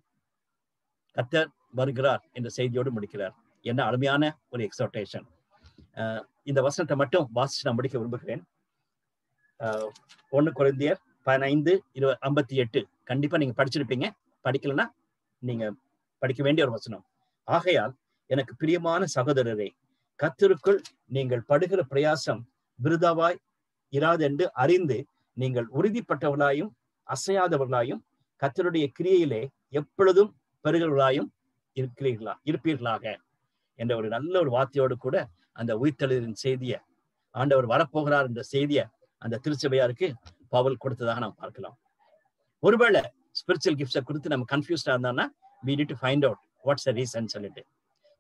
கத்தர் வருகிறார் என்ற செய்தியோடு முடிக்கிறார். என்ன அருமையான ஒரு எக்ஸாப்டேஷன் இந்த வசனத்தை மட்டும் வாசிச்சு நான் முடிக்க விரும்புகிறேன். ஒன்று குறைந்தியர் பதினைந்து இருபது ஐம்பத்தி எட்டு. கண்டிப்பா நீங்க படிச்சிருப்பீங்க. படிக்கலன்னா நீங்க படிக்க வேண்டிய ஒரு வசனம். ஆகையால் எனக்கு பிரியமான சகோதரரே கத்தருக்குள் நீங்கள் படுகிற பிரயாசம் விருதாவாய் இராதென்று அறிந்து நீங்கள் உறுதிப்பட்டவர்களாயும் அசையாதவர்களாயும் கத்தருடைய கிரியையிலே எப்பொழுதும் பெறுகிறவர்களாயும் இருக்கிறீர்களா இருப்பீர்களாக. என்ற ஒரு நல்ல ஒரு வார்த்தையோடு கூட அந்த உயிர்த்தெழுதின் செய்தியை ஆண்டவர் வரப்போகிறார் என்ற செய்தியை அந்த திருச்சபையாருக்கு பவல் கொடுத்ததாக நாம் பார்க்கலாம். ஒருவேளை ஸ்பிரிச்சுவல் கிஃப்ட்ஸை குறித்து நம்ம கன்ஃபியூஸ்டா இருந்தான்னா we need to find out what's reason சொல்லிட்டு.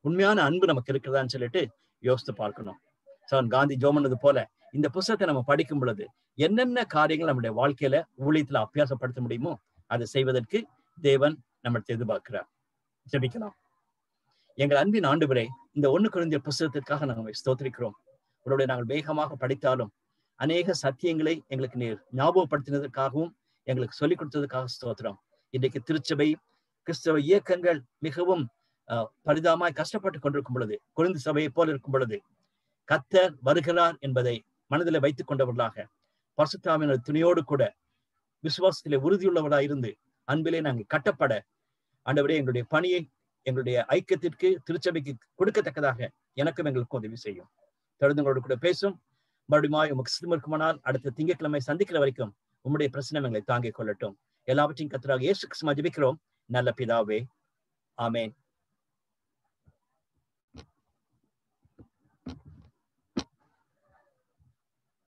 உண்மையான அன்பு நமக்கு இருக்கிறதான்னு சொல்லிட்டு யோசித்து பார்க்கணும். சவன் காந்தி ஜோமனது போல இந்த புத்தகத்தை நம்ம படிக்கும் பொழுது என்னென்ன காரியங்கள் நம்முடைய வாழ்க்கையில ஊழியத்துல அபியாசப்படுத்த முடியுமோ அதை செய்வதற்கு தேவன் நம்ம எதிர்பார்க்கிறார். ஜெபிக்கலாம். எங்கள் அன்பின் ஆண்டுகளே இந்த ஒண்ணு குழந்தைய புஸ்தகத்திற்காக நாங்கள் ஸ்தோத்திரிக்கிறோம். உங்களுடைய நாங்கள் வேகமாக படித்தாலும் அநேக சத்தியங்களை எங்களுக்கு நீர் ஞாபகப்படுத்தினதற்காகவும் எங்களுக்கு சொல்லிக் கொடுத்ததுக்காக ஸ்தோத்திரம். இன்றைக்கு திருச்சபை கிறிஸ்தவ இயக்கங்கள் மிகவும் பரிதாமாய் கஷ்டப்பட்டு கொண்டிருக்கும் பொழுது குழந்தை சபையை போல இருக்கும் பொழுது கத்தர் வருகிறார் என்பதை மனதில் வைத்துக் கொண்டவர்களாக பசுத்தாமினர் துணியோடு கூட விசுவாசத்திலே உறுதியுள்ளவர்களாக இருந்து அன்பிலே நாங்கள் கட்டப்பட ஆண்டவரே எங்களுடைய பணியை எங்களுடைய ஐக்கியத்திற்கு திருச்சபைக்கு கொடுக்கத்தக்கதாக எனக்கும் எங்களுக்கும் உதவி செய்யும். தொடர்ந்து உங்களோட கூட பேசும். மறுபடியும் உமக்கு சித்தமிருக்குமானால் அடுத்த திங்கட்கிழமை சந்திக்கிற வரைக்கும் உம்முடைய பிரச்சனை எங்களை தாங்கிக் கொள்ளட்டும். எல்லாவற்றையும் கத்தராக இயேசு கிருஷ்ணமா ஜபிக்கிறோம் நல்ல பிதாவே. ஆமேன்.